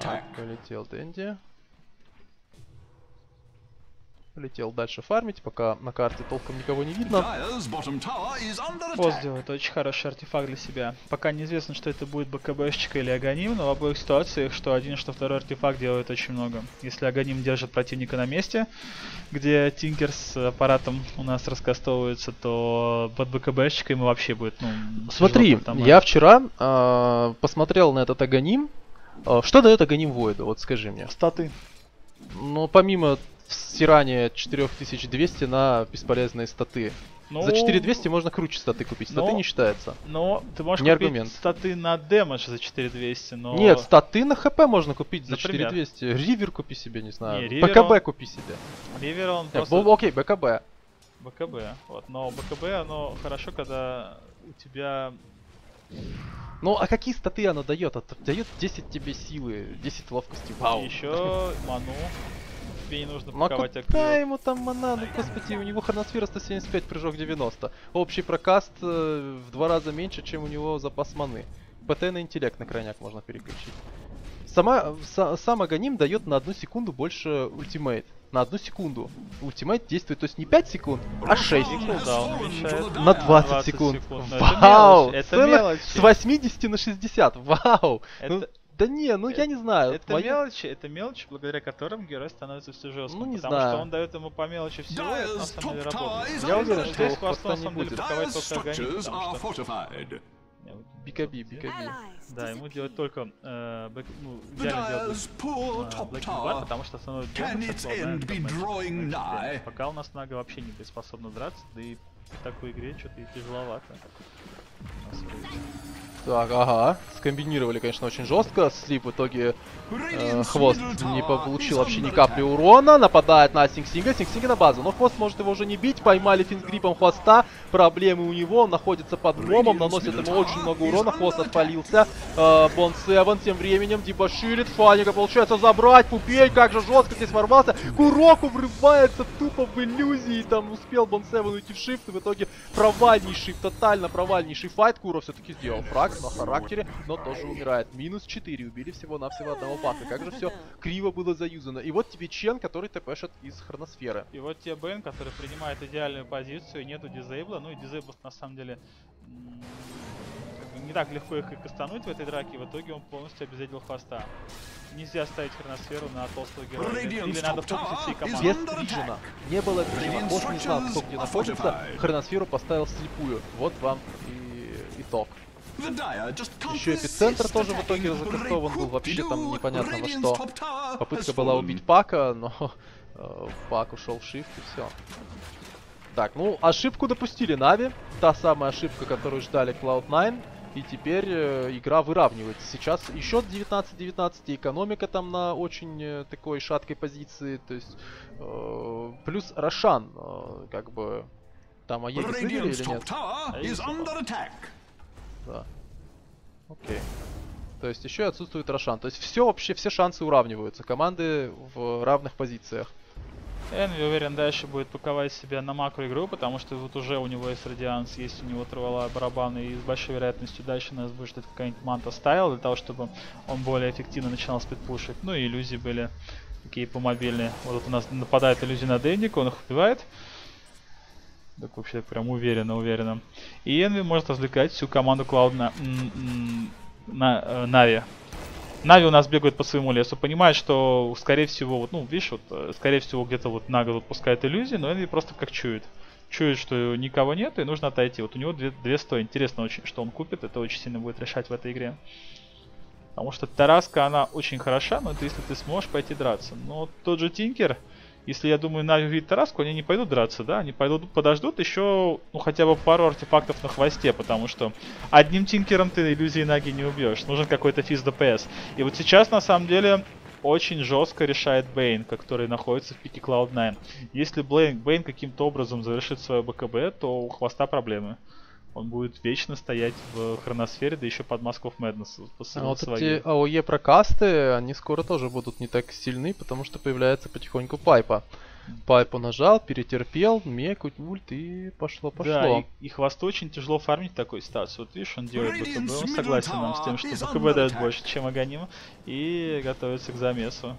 Так, полетел Дэнди. Полетел дальше фармить, пока на карте толком никого не видно. Attack. делает очень хороший артефакт для себя. Пока неизвестно, что это будет БКБшечка или Аганим, но в обоих ситуациях, что один, что второй артефакт делает очень много. Если Аганим держит противника на месте, где Тинкер с аппаратом у нас раскастовывается, то под БКБшечкой ему вообще будет, ну, Смотри, я вчера а, посмотрел на этот Аганим. А, что дает Аганим Войду, вот скажи мне. Статы. Ну, помимо стирания 4200 на бесполезные статы. Ну, За 4200 можно круче статы купить, статы но- не считается. Но ты можешь Не купить аргумент. статы на дэмэдж за 4200, но... Нет, статы на хп можно купить за Например? 4200. Ривер купи себе, не знаю. Не, Ривер БКБ он- купи себе. Ривер он Э, просто... окей, БКБ. БКБ. Вот, но БКБ, оно хорошо, когда у тебя Ну, а какие статы оно дает? Это дает 10 тебе силы, 10 ловкости. Вау. еще ману. Тебе не нужно Ну а паковать куда активов. ему там мана? Ну господи, у него хроносфера 175, прыжок 90. Общий прокаст э, в два раза меньше, чем у него запас маны. ПТ на интеллект на крайняк можно переключить. Сама, са- сам Аганим дает на одну секунду больше ультимейт. На одну секунду. Ультимейт действует, то есть не 5 секунд, а 6. И кулдаун уменьшает. На 20, 20 секунд. секунд. Ну, это Вау! мелочь, это мелочи. С 80 на 60. Вау! Ну, Это- да не, ну я не знаю. Это Моё- мелочи, это мелочи, благодаря которым герой становится все жестким. Ну, не потому знаю. что он дает ему по мелочи всего, и это на самом деле работает. Я уверен, что Здесь хвоста на самом деле Dyer's только fortified. Бикаби, бикаби. Да, ему делать только э, бэк- ну, идеально делать э, Black tower потому что основной Can дэмэдж its от Cloud9 end это be матч- drawing матч nigh? дэмэдж. Пока у нас Нага вообще не способна драться, да и в такой игре что-то и тяжеловато. Так, ага. Скомбинировали, конечно, очень жестко. Sleep в итоге э, хвост не получил вообще ни капли урона. Нападает на Синг-Синга. Синг-Синга на базу. Но хвост может его уже не бить. Поймали финсгрипом хвоста. Проблемы у него. Он находится под момом. Наносит ему очень много урона. Хвост отпалился. Э, Бон Севен тем временем дебоширит. Фаника получается забрать. Пупей как же жестко здесь ворвался. Куроку врывается тупо в иллюзии. Там успел Бон Севен уйти в shift. И в итоге провальнейший, тотально провальнейший файт. Куро все-таки сделал фраг на характере, но тоже умирает. Минус 4. Убили всего-навсего одного пака. Как же все криво было заюзано. И вот тебе Чен, который тпшит из хроносферы. И вот тебе Бен, который принимает идеальную позицию, нету дизейбла, ну и дизейбл на самом деле не так легко их и кастануть в этой драке, в итоге он полностью обезвредил хвоста. Нельзя ставить хроносферу на толстого героя. Или надо фокусить всей командой. Без вижена. Не было вижена. Босс не знал, кто где находится. Хроносферу поставил слепую. Вот вам и итог. Еще эпицентр тоже в итоге закастован был. Вообще там непонятно во что. Попытка была убить Пака, но э, Пак ушел в шифт и все. Так, ну ошибку допустили Нави. Та самая ошибка, которую ждали Cloud9. И теперь э, игра выравнивается. Сейчас еще 19-19, и экономика там на очень э, такой шаткой позиции. То есть э, плюс Рошан, э, как бы там Аеги слили Radiant's или нет? Да. Окей. То есть еще и отсутствует Рошан. То есть все вообще, все шансы уравниваются. Команды в равных позициях. Энви уверен дальше будет паковать себя на макро игру, потому что вот уже у него есть Радианс, есть у него Травала барабаны, и с большой вероятностью дальше нас будет ждать какая-нибудь Манта Стайл, для того, чтобы он более эффективно начинал спидпушить. Ну и иллюзии были такие помобильные. Вот у нас нападает иллюзия на Дэндика, он их убивает. Так вообще прям уверенно, уверенно. И Энви может развлекать всю команду Клауд на, на э, Нави. Нави у нас бегают по своему лесу, понимает, что, скорее всего, вот, ну, видишь, вот, э, скорее всего, где-то вот Нага пускает иллюзии, но Энви просто как чует. Чует, что никого нет, и нужно отойти. Вот у него две, две. Интересно очень, что он купит, это очень сильно будет решать в этой игре. Потому что Тараска, она очень хороша, но это если ты сможешь пойти драться. Но тот же Тинкер, если, я думаю, Нави увидит Тараску, они не пойдут драться, да? Они пойдут, подождут еще, ну, хотя бы пару артефактов на хвосте, потому что одним Тинкером ты иллюзии Наги не убьешь. Нужен какой-то физ ДПС. И вот сейчас, на самом деле, очень жестко решает Бейн, который находится в пике Cloud9. Если Бейн, каким-то образом завершит свое БКБ, то у хвоста проблемы он будет вечно стоять в хроносфере, да еще под Mask of Madness. А вот эти АОЕ прокасты, они скоро тоже будут не так сильны, потому что появляется потихоньку пайпа. Пайпу нажал, перетерпел, мекуть, ульт и пошло, пошло. Да, и, и хвосту очень тяжело фармить такой ситуацию. Вот видишь, он делает БКБ, он согласен нам с тем, что БКБ дает больше, чем Аганим, и готовится к замесу.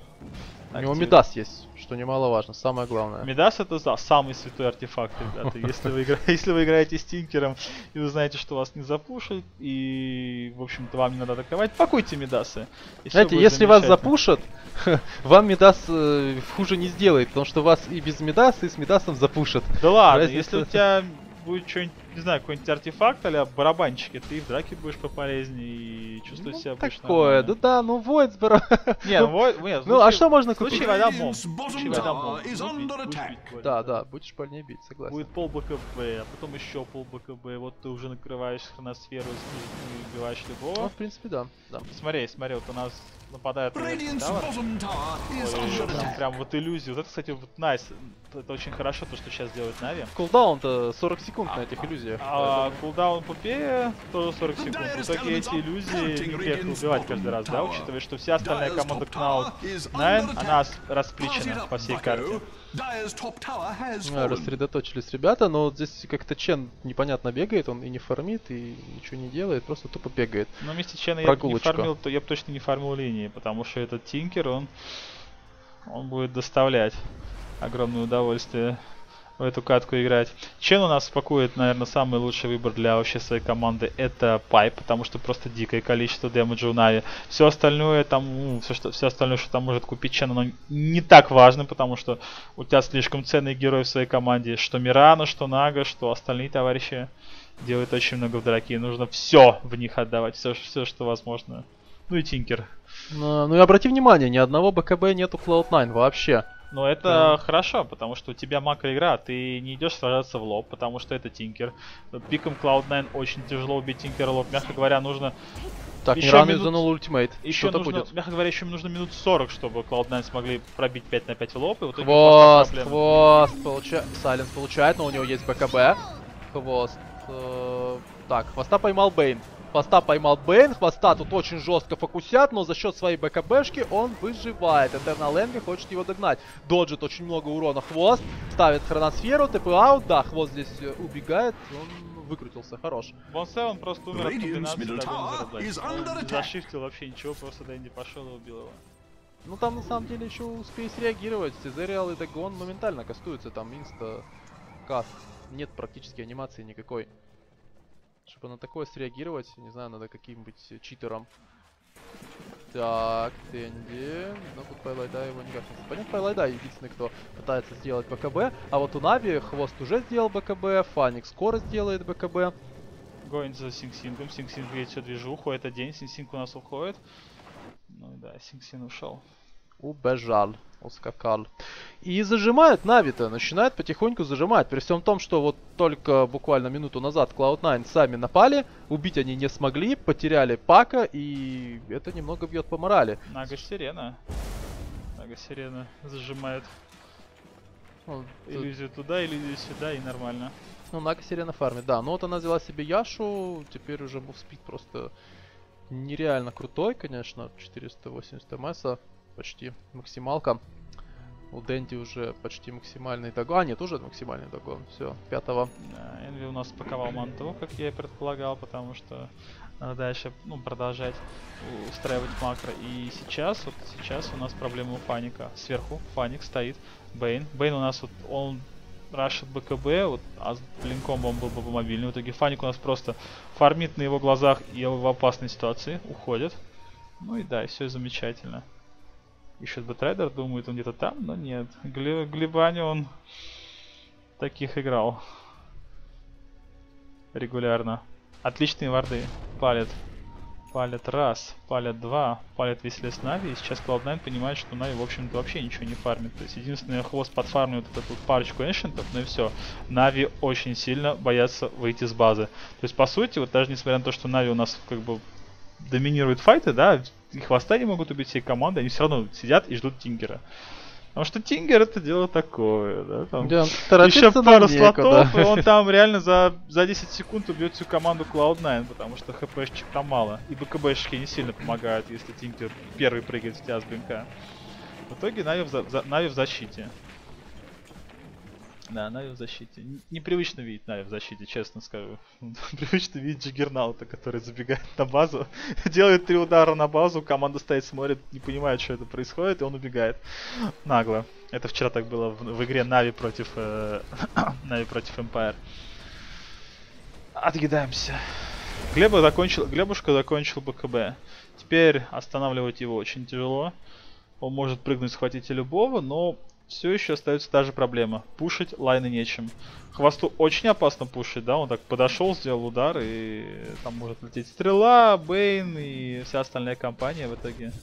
У него Мидас есть, что немаловажно, самое главное. Мидас это да, самый святой артефакт, ребята. Если вы, игра... если вы играете с Тинкером, и вы знаете, что вас не запушат, и, в общем-то, вам не надо атаковать, пакуйте Мидасы. Знаете, если вас запушат, вам Мидас э, хуже не сделает, потому что вас и без Мидаса, и с Мидасом запушат. Да ладно, Разница... если у тебя будет что-нибудь, не знаю, какой-нибудь артефакт а барабанчики, ты в драке будешь пополезнее и чувствовать ну, себя будешь Такое, да да, ну Void с Не, ну Void, нет, Ну а что можно купить? Случай вода мом. Случай вода мом. Да, да, будешь больнее бить, согласен. Будет пол БКБ, а потом еще пол БКБ, вот ты уже накрываешь хроносферу, убиваешь любого. Ну, в принципе, да. да. Смотри, смотри, вот у нас нападает Ой, прям, прям вот иллюзию. Вот это, кстати, вот найс. Nice. Это очень хорошо, то, что сейчас делает Нави. Кулдаун-то 40 секунд на этих иллюзиях. А, кулдаун Пупея тоже 40 секунд. В итоге эти иллюзии не убивать каждый раз, да, учитывая, что вся остальная команда Cloud 9, она расплечена по всей карте. А, рассредоточились ребята, но вот здесь как-то Чен непонятно бегает, он и не фармит, и ничего не делает, просто тупо бегает. Но вместе Чена я бы не фармил, то я бы точно не фармил линии, потому что этот Тинкер, он, он будет доставлять огромное удовольствие в эту катку играть. Чен у нас спакует, наверное, самый лучший выбор для вообще своей команды это Пайп, потому что просто дикое количество дэмэджа у Нави. Все остальное там, ну, все, что, все остальное, что там может купить Чен, оно не так важно, потому что у тебя слишком ценные герои в своей команде. Что Мирана, что Нага, что остальные товарищи делают очень много в драке. Нужно все в них отдавать, все, все что возможно. Ну и Тинкер. Ну, ну и обрати внимание, ни одного БКБ нету Cloud9 вообще. Но это да. хорошо, потому что у тебя макроигра, ты не идешь сражаться в лоб, потому что это Тинкер. Пиком Cloud9 очень тяжело убить Тинкера лоб. Мягко говоря, нужно... Так, еще рано минут... юзанул ультимейт. Еще нужно, будет. мягко говоря, еще нужно минут 40, чтобы Cloud9 смогли пробить 5 на 5 в лоб. И вот хвост, хвост, получа... Сайленс получает, но у него есть БКБ. Хвост. Э, так, хвоста поймал Бейн. Хвоста поймал Бейн, хвоста тут очень жестко фокусят, но за счет своей БКБшки он выживает. Этернал Энви хочет его догнать. Доджит очень много урона хвост, ставит хроносферу, ТП аут, да, хвост здесь э, убегает, он выкрутился, хорош. Бонсе он просто умер от комбинации, Он зашифтил вообще ничего, просто Дэнди пошел и убил его. Ну там на самом деле еще успей среагировать. Ethereal и Дагон моментально кастуются, там insta cast. Нет практически анимации никакой. Чтобы на такое среагировать, не знаю, надо каким-нибудь читером. Так, Дэнди. Ну, тут Пайлайда его никак не понять. Пайлайда единственный, кто пытается сделать БКБ. А вот у Нави Хвост уже сделал БКБ, Фаник скоро сделает БКБ. Go in за Синг-Сингом. Синг-Синг видит всю движуху. Это день, Синг-Синг у нас уходит. Ну да, Синг-Синг ушел. Убежал ускакал. И зажимает Нави-то, начинает потихоньку зажимать. При всем том, что вот только буквально минуту назад Cloud9 сами напали, убить они не смогли, потеряли Пака, и это немного бьет по морали. Нага Сирена. Нага Сирена зажимает. Ну, иллюзию туда, иллюзию сюда, и нормально. Ну, Нага Сирена фармит, да. Ну вот она взяла себе Яшу, теперь уже move speed просто нереально крутой, конечно. 480 МС, почти максималка. У Дэнди уже почти максимальный догон. А, нет, уже максимальный догон. Все, пятого. Да, Энви у нас паковал манту, как я и предполагал, потому что надо дальше ну, продолжать устраивать макро. И сейчас, вот сейчас у нас проблема у Фаника. Сверху Фаник стоит, Бейн. Бейн у нас вот, он рашит БКБ, вот, а с блинком он был бы мобильный. В итоге Фаник у нас просто фармит на его глазах и в опасной ситуации, уходит. Ну и да, все замечательно. Еще Бэтрайдер думает, он где-то там, но нет. Гли- Глебани он таких играл регулярно. Отличные варды. Палят. Палят раз, палят два, палят весь лес Нави. И сейчас Cloud9 понимает, что Нави, в общем-то, вообще ничего не фармит. То есть единственный хвост подфармит вот эту парочку эншентов, ну и все. Нави очень сильно боятся выйти с базы. То есть, по сути, вот даже несмотря на то, что Нави у нас как бы доминирует файты, да, и хвоста не могут убить всей команды, они все равно сидят и ждут Тингера. Потому что Тингер это дело такое, да, там Да, еще пару некуда. слотов, и он там реально за, за 10 секунд убьет всю команду Cloud9, потому что хпшечек там мало. И БКБшки не сильно помогают, если Тинкер первый прыгает в тебя с блинка. В итоге Нави в, за- за- Нави в защите. Да, Нави в защите. Непривычно видеть Нави в защите, честно скажу. Привычно видеть Джиггернаута, который забегает на базу, делает три удара на базу, команда стоит, смотрит, не понимает, что это происходит, и он убегает. Нагло. Это вчера так было в, в игре Нави против э, Нави против Empire. Отъедаемся. Глеба закончил, Глебушка закончил БКБ. Теперь останавливать его очень тяжело. Он может прыгнуть, схватить любого, но все еще остается та же проблема. Пушить лайны нечем. Хвосту очень опасно пушить, да, он так подошел, сделал удар, и там может лететь стрела, Бейн и вся остальная компания в итоге.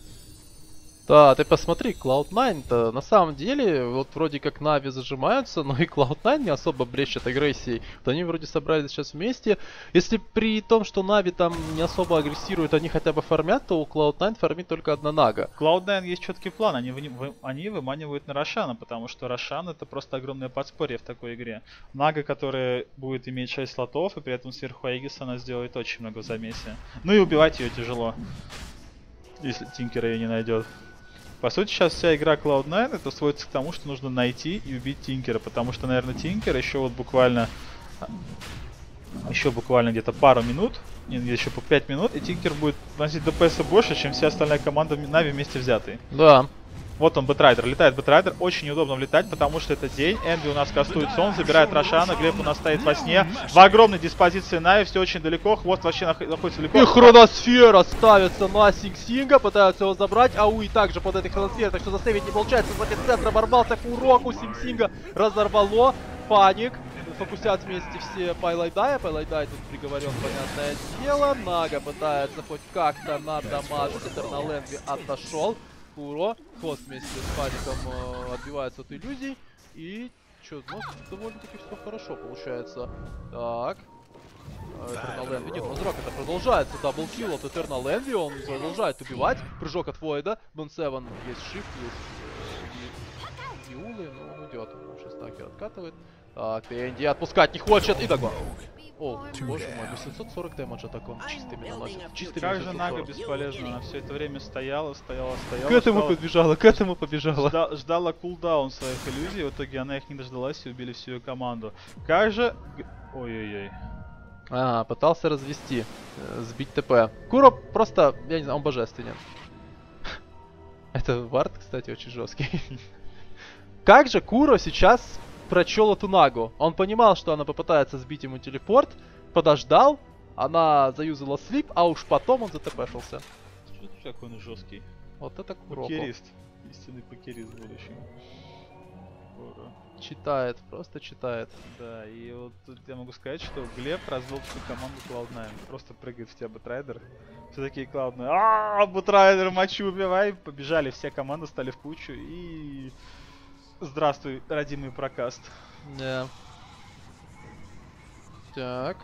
Да, ты посмотри, Cloud9-то на самом деле, вот вроде как Нави зажимаются, но и Cloud9 не особо блещет агрессией. Вот они вроде собрались сейчас вместе. Если при том, что Нави там не особо агрессируют, они хотя бы фармят, то у Cloud9 фармит только одна Нага. Cloud9 есть четкий план, они, выни- вы- они выманивают на Рошана, потому что Рошан это просто огромное подспорье в такой игре. Нага, которая будет иметь 6 слотов, и при этом сверху Аегис она сделает очень много в замесе. Ну и убивать ее тяжело, если Тинкер ее не найдет. По сути, сейчас вся игра Cloud9 это сводится к тому, что нужно найти и убить Тинкера, потому что, наверное, Тинкер еще вот буквально еще буквально где-то пару минут, не, еще по 5 минут, и Тинкер будет носить DPS больше, чем вся остальная команда Нави вместе взятые. Да. Вот он, Бэтрайдер, летает Бэтрайдер, очень неудобно влетать, потому что это день, Энди у нас кастуется, он забирает Рошана, Глеб у нас стоит во сне, в огромной диспозиции Нави, все очень далеко, хвост вообще нах- находится далеко. И хроносфера ставится на Синг-Синга, пытаются его забрать, Ауи также под этой хроносферой, так что заставить не получается, с центра ворвался Курок у Синг-Синга, разорвало, паник, фокусят вместе все Пайлайдая, Пайлайдай тут приговорен, понятное дело, Нага пытается хоть как-то надамажить, Этернал Энви отошел, Куро, хвост вместе с паником э, отбивается от иллюзий, и чё, ну, довольно-таки все хорошо получается. Так, Eternal Envy. Нет, Мазрак это продолжается. Даблкил от Eternal Envy. Он продолжает убивать. Прыжок от Войда. Бен 7 есть shift, есть и Юлы, но он идет. Сейчас Такер откатывает. Так, Энди отпускать не хочет. И догон. О, боже мой, 840 дэмэджа так он чистыми наносит. Чистыми Как же Нага 840. бесполезна, она все это время стояла, стояла, стояла. К этому ждала- побежала, к этому побежала. жда- ждала кулдаун своих иллюзий, в итоге она их не дождалась и убили всю ее команду. Как же... Ой-ой-ой. А, пытался развести, э, сбить ТП. Куро просто, я не знаю, он божественен. Это вард, кстати, очень жесткий. Как же Куро сейчас прочел эту Нагу? Он понимал, что она попытается сбить ему телепорт, подождал, она заюзала sleep, а уж потом он затпшился. Что ты такой он жесткий? Вот это Куро. Покерист. Истинный покерист в будущем. Ура. Читает, просто читает. Да, и вот тут я могу сказать, что Глеб развел всю команду Cloud9. Просто прыгает в тебя Бэтрайдер. Все такие Cloud9. Ааа, Бэтрайдер, мочу, убивай. Побежали, все команды стали в кучу и... Здравствуй, родимый прокаст. Да. Так.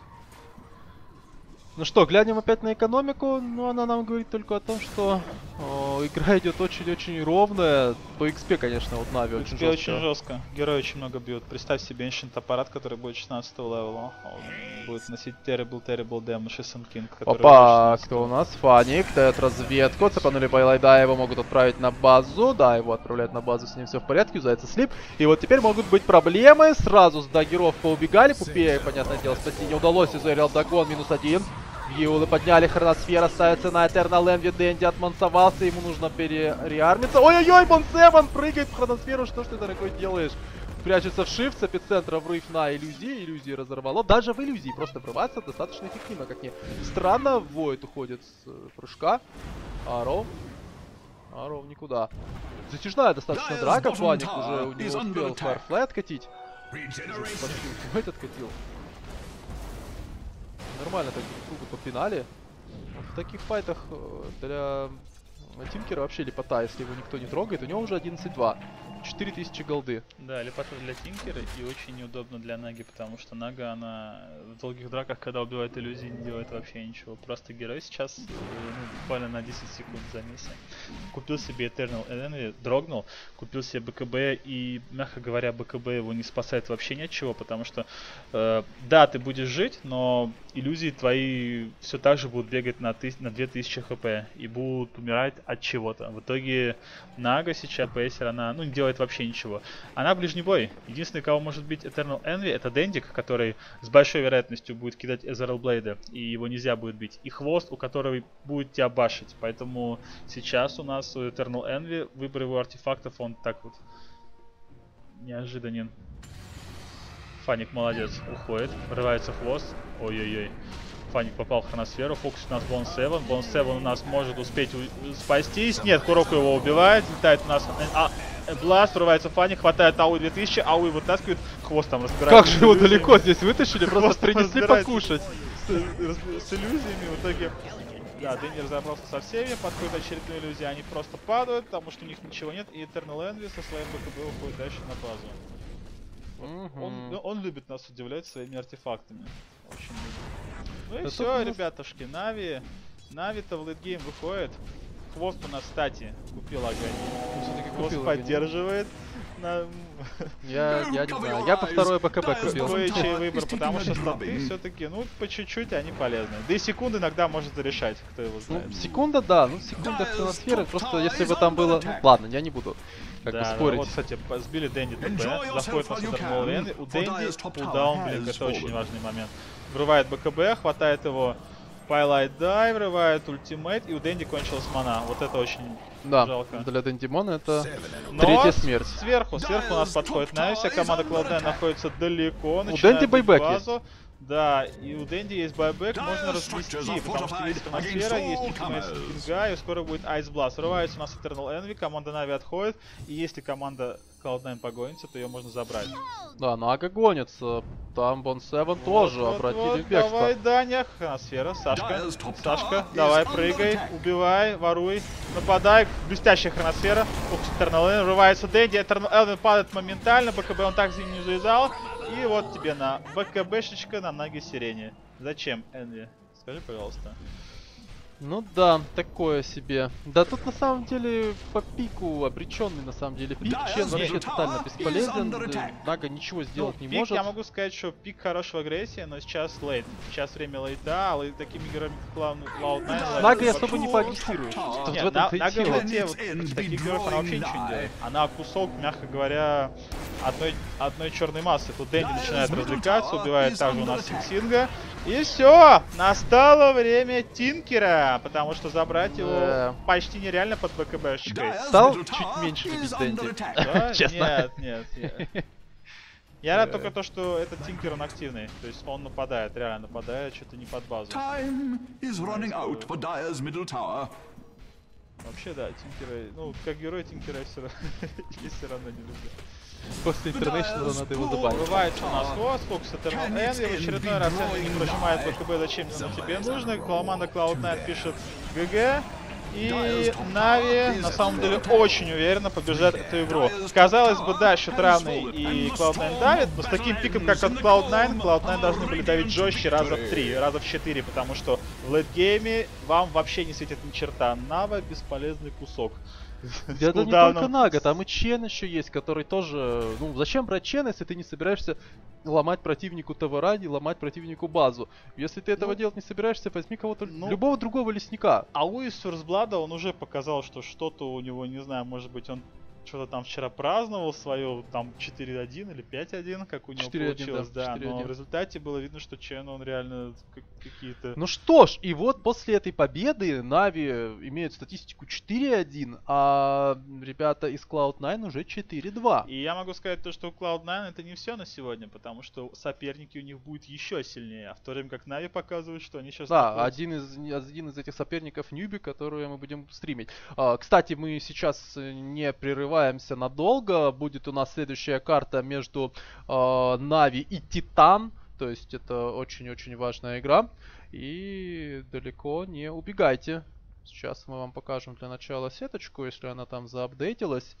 Ну что, глянем опять на экономику. Ну, она нам говорит только о том, что О, игра идет очень-очень ровная. По XP, конечно, вот Нави очень XP очень жестко. жестко. Герои очень много бьют. Представь себе Ancient Apparition, который будет 16 левела. Он будет носить Terrible Terrible Damage и King, Опа, будет 16. кто у нас? Фаник, дает разведку, цепанули Байлайда, его могут отправить на базу, да, его отправляют на базу, с ним все в порядке, юзается слип, и вот теперь могут быть проблемы, сразу с дагеров поубегали, Пупея, понятное дело, спасти не удалось, изуэрил догон, минус один, Вьюлы подняли, хроносфера ставится на Этернал Энви, Дэнди отмансовался, ему нужно перереармиться, ой-ой-ой, Бон Севен прыгает в хроносферу, что ж ты, дорогой, делаешь? Прячется в shift с эпицентра врыв на иллюзии, иллюзии разорвало. Даже в иллюзии просто врываться достаточно эффективно, как ни странно. Войд уходит с э, прыжка. Аров. Аров никуда. Затяжная достаточно драка, tower уже у него успел откатить. Regeneration. Войд откатил. Нормально так друг друга попинали. В таких файтах э, для Тинкера вообще лепота, если его никто не трогает. У него уже 11-2. 4000 голды. Да, лепота для Тинкера и очень неудобно для Наги, потому что Нага, она в долгих драках, когда убивает иллюзии, не делает вообще ничего. Просто герой сейчас, э, ну, буквально на 10 секунд за миссию. Купил себе Eternal Enemy, дрогнул, купил себе БКБ, и, мягко говоря, БКБ его не спасает вообще ни от чего, потому что, э, да, ты будешь жить, но иллюзии твои все так же будут бегать на, на 2000 хп и будут умирать от чего-то. В итоге Нага сейчас, Пейсер, она, ну, не делает вообще ничего. Она ближний бой. Единственный, кого может быть Eternal Envy, это Дендик, который с большой вероятностью будет кидать Эзерал Блейда, и его нельзя будет бить. И Хвост, у которого будет тебя башить. Поэтому сейчас у нас у Eternal Envy выбор его артефактов, он так вот неожиданен. Фаник молодец, уходит, врывается хвост. Ой-ой-ой. Фаник попал в хроносферу, фокус у нас Бон Севен. Бон Севен у нас может успеть спастись. Нет, Куроку его убивает. Летает у нас а, э, Бласт, врывается Фаник, хватает Ауи 2000, Ауи вытаскивает, хвост там разбирается. Как же с его далеко здесь вытащили, просто принесли покушать. С, раз- с иллюзиями в итоге... Да, Дэнни разобрался со всеми, подходит очередная иллюзия, они просто падают, потому что у них ничего нет, и Eternal Envy со своим БКБ уходит дальше на базу. Он, Мгм. ну, он любит нас удивлять своими артефактами. Очень любит. Ну и Да все, нас- ребятушки, Нави. Нави-то в лейтгейм выходит. Хвост у нас, кстати, купил огонь. Хвост купил огонь. поддерживает. На... Я, я не знаю, я по второй БКБ купил. tower выбор, потому что статы все-таки, ну, по чуть-чуть они полезны. Да и секунды иногда может решать, кто его Ну, знает. секунда, да, ну секунда хроносферы, просто если бы там было... Ну, ладно, я не буду как бы Да, да, спорить. вот, кстати, сбили Дэнди ТП, заходит на can, У Дэнди кулдаун, has это очень важный момент. Врывает БКБ, хватает его Пайлайт Дай, врывает ультимейт, и у Дэнди кончилась мана. Вот это очень Да, жалко. для Дендимона это Но третья смерть. Сверху, сверху у нас подходит tower команда is under Cloud9 attack. находится далеко. У начинает Дэнди байбек базу. Да, и у Дэнди есть байбек, можно развести, потому что есть атмосфера, есть comers. Кинга, и скоро будет Ice Blast. Врывается у нас Eternal Envy, команда Нави отходит, и если команда Cloud9 погонится, то ее можно забрать. Да, Нага гонится. Там Бон Севен тоже Вот, вот, обратили вот, в бегство. Давай, Даня, Хроносфера, Сашка, Сашка, давай, прыгай, убивай, воруй, нападай, блестящая Хроносфера, фокус Eternal Envy, врывается Дэнди, Eternal Envy падает моментально, БКБ он так не завязал, и вот тебе на БКБшечка на ноги сирене. Зачем, Энви? Скажи, пожалуйста. Ну да, такое себе. Да тут на самом деле по пику обреченный на самом деле пик. Чен вообще тотально бесполезен. Нага ничего сделать не пик, может. я могу сказать, что пик хорошего агрессии, но сейчас лейт. Сейчас время лейта, а лей- такими героями, как Cloud9, Dyer's Нага top особо не поагрессируешь. Тут в этом на, говноте вот в таких играх она вообще ничего не делает. Она кусок, мягко говоря, одной, одной черной массы. Тут Дэнди начинает развлекаться, убивает также у нас attack. И все, настало время Тинкера, потому что забрать его Да. почти нереально под БКБшечкой. Стал чуть меньше любить Дэнди. Да? Честно. Нет, нет, нет. Я рад только то, что этот Тинкер он активный. То есть он нападает, реально нападает, что-то не под базу. Вообще, да, Тинкера, ну, как герой Тинкера я все равно, я все равно не люблю. После Интернешнла надо его добавить. Врывается у нас фокус Eternal Envy, в очередной раз Энви не прожимает БКБ, зачем оно тебе нужно. Команда Cloud9 пишет ГГ. И Нави на самом деле очень уверенно побеждает эту игру. Казалось бы, да, счет равный и Cloud9 давит, но с таким пиком, как от Cloud9, Cloud9 должны были давить жестче раза в три, раза в четыре, потому что в лейтгейме вам вообще не светит ни черта. Нава бесполезный кусок. Да это не только Нага, там и Чен еще есть, который тоже... Ну, зачем брать Чен, если ты не собираешься ломать противнику ТВР, не ломать противнику базу? Если ты этого ну, делать не собираешься, возьми кого-то, ну, любого другого лесника. А Луис Ферсблада, он уже показал, что что-то у него, не знаю, может быть, он что-то там вчера праздновал свое, там 4-1 или 5-1, как у него получилось, да, да но в результате было видно, что Чен, он реально какие-то... Ну что ж, и вот после этой победы Нави имеют статистику 4-1, а ребята из Cloud9 уже 4-2. И я могу сказать то, что у Cloud9 это не все на сегодня, потому что соперники у них будут еще сильнее, а в то время как Нави показывают, что они сейчас... Да, находятся... один из, один из этих соперников Ньюби, которые мы будем стримить. А, кстати, мы сейчас не прерываем прерываемся надолго. Будет у нас следующая карта между э, Нави и Титан. То есть это очень-очень важная игра. И далеко не убегайте. Сейчас мы вам покажем для начала сеточку, если она там заапдейтилась.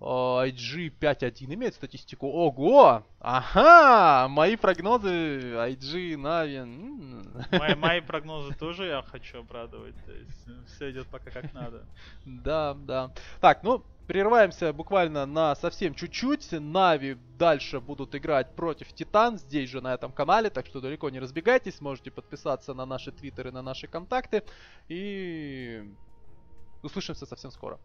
IG 5.1 имеет статистику. Ого! Ага! Мои прогнозы IG, Navi. Мои, мои прогнозы тоже я хочу обрадовать. То есть все идет пока как надо. Да, да. Так, ну, Прерываемся буквально на совсем чуть-чуть. Нави дальше будут играть против Титан, здесь же на этом канале, так что далеко не разбегайтесь, можете подписаться на наши твиттеры, на наши контакты. И услышимся совсем скоро.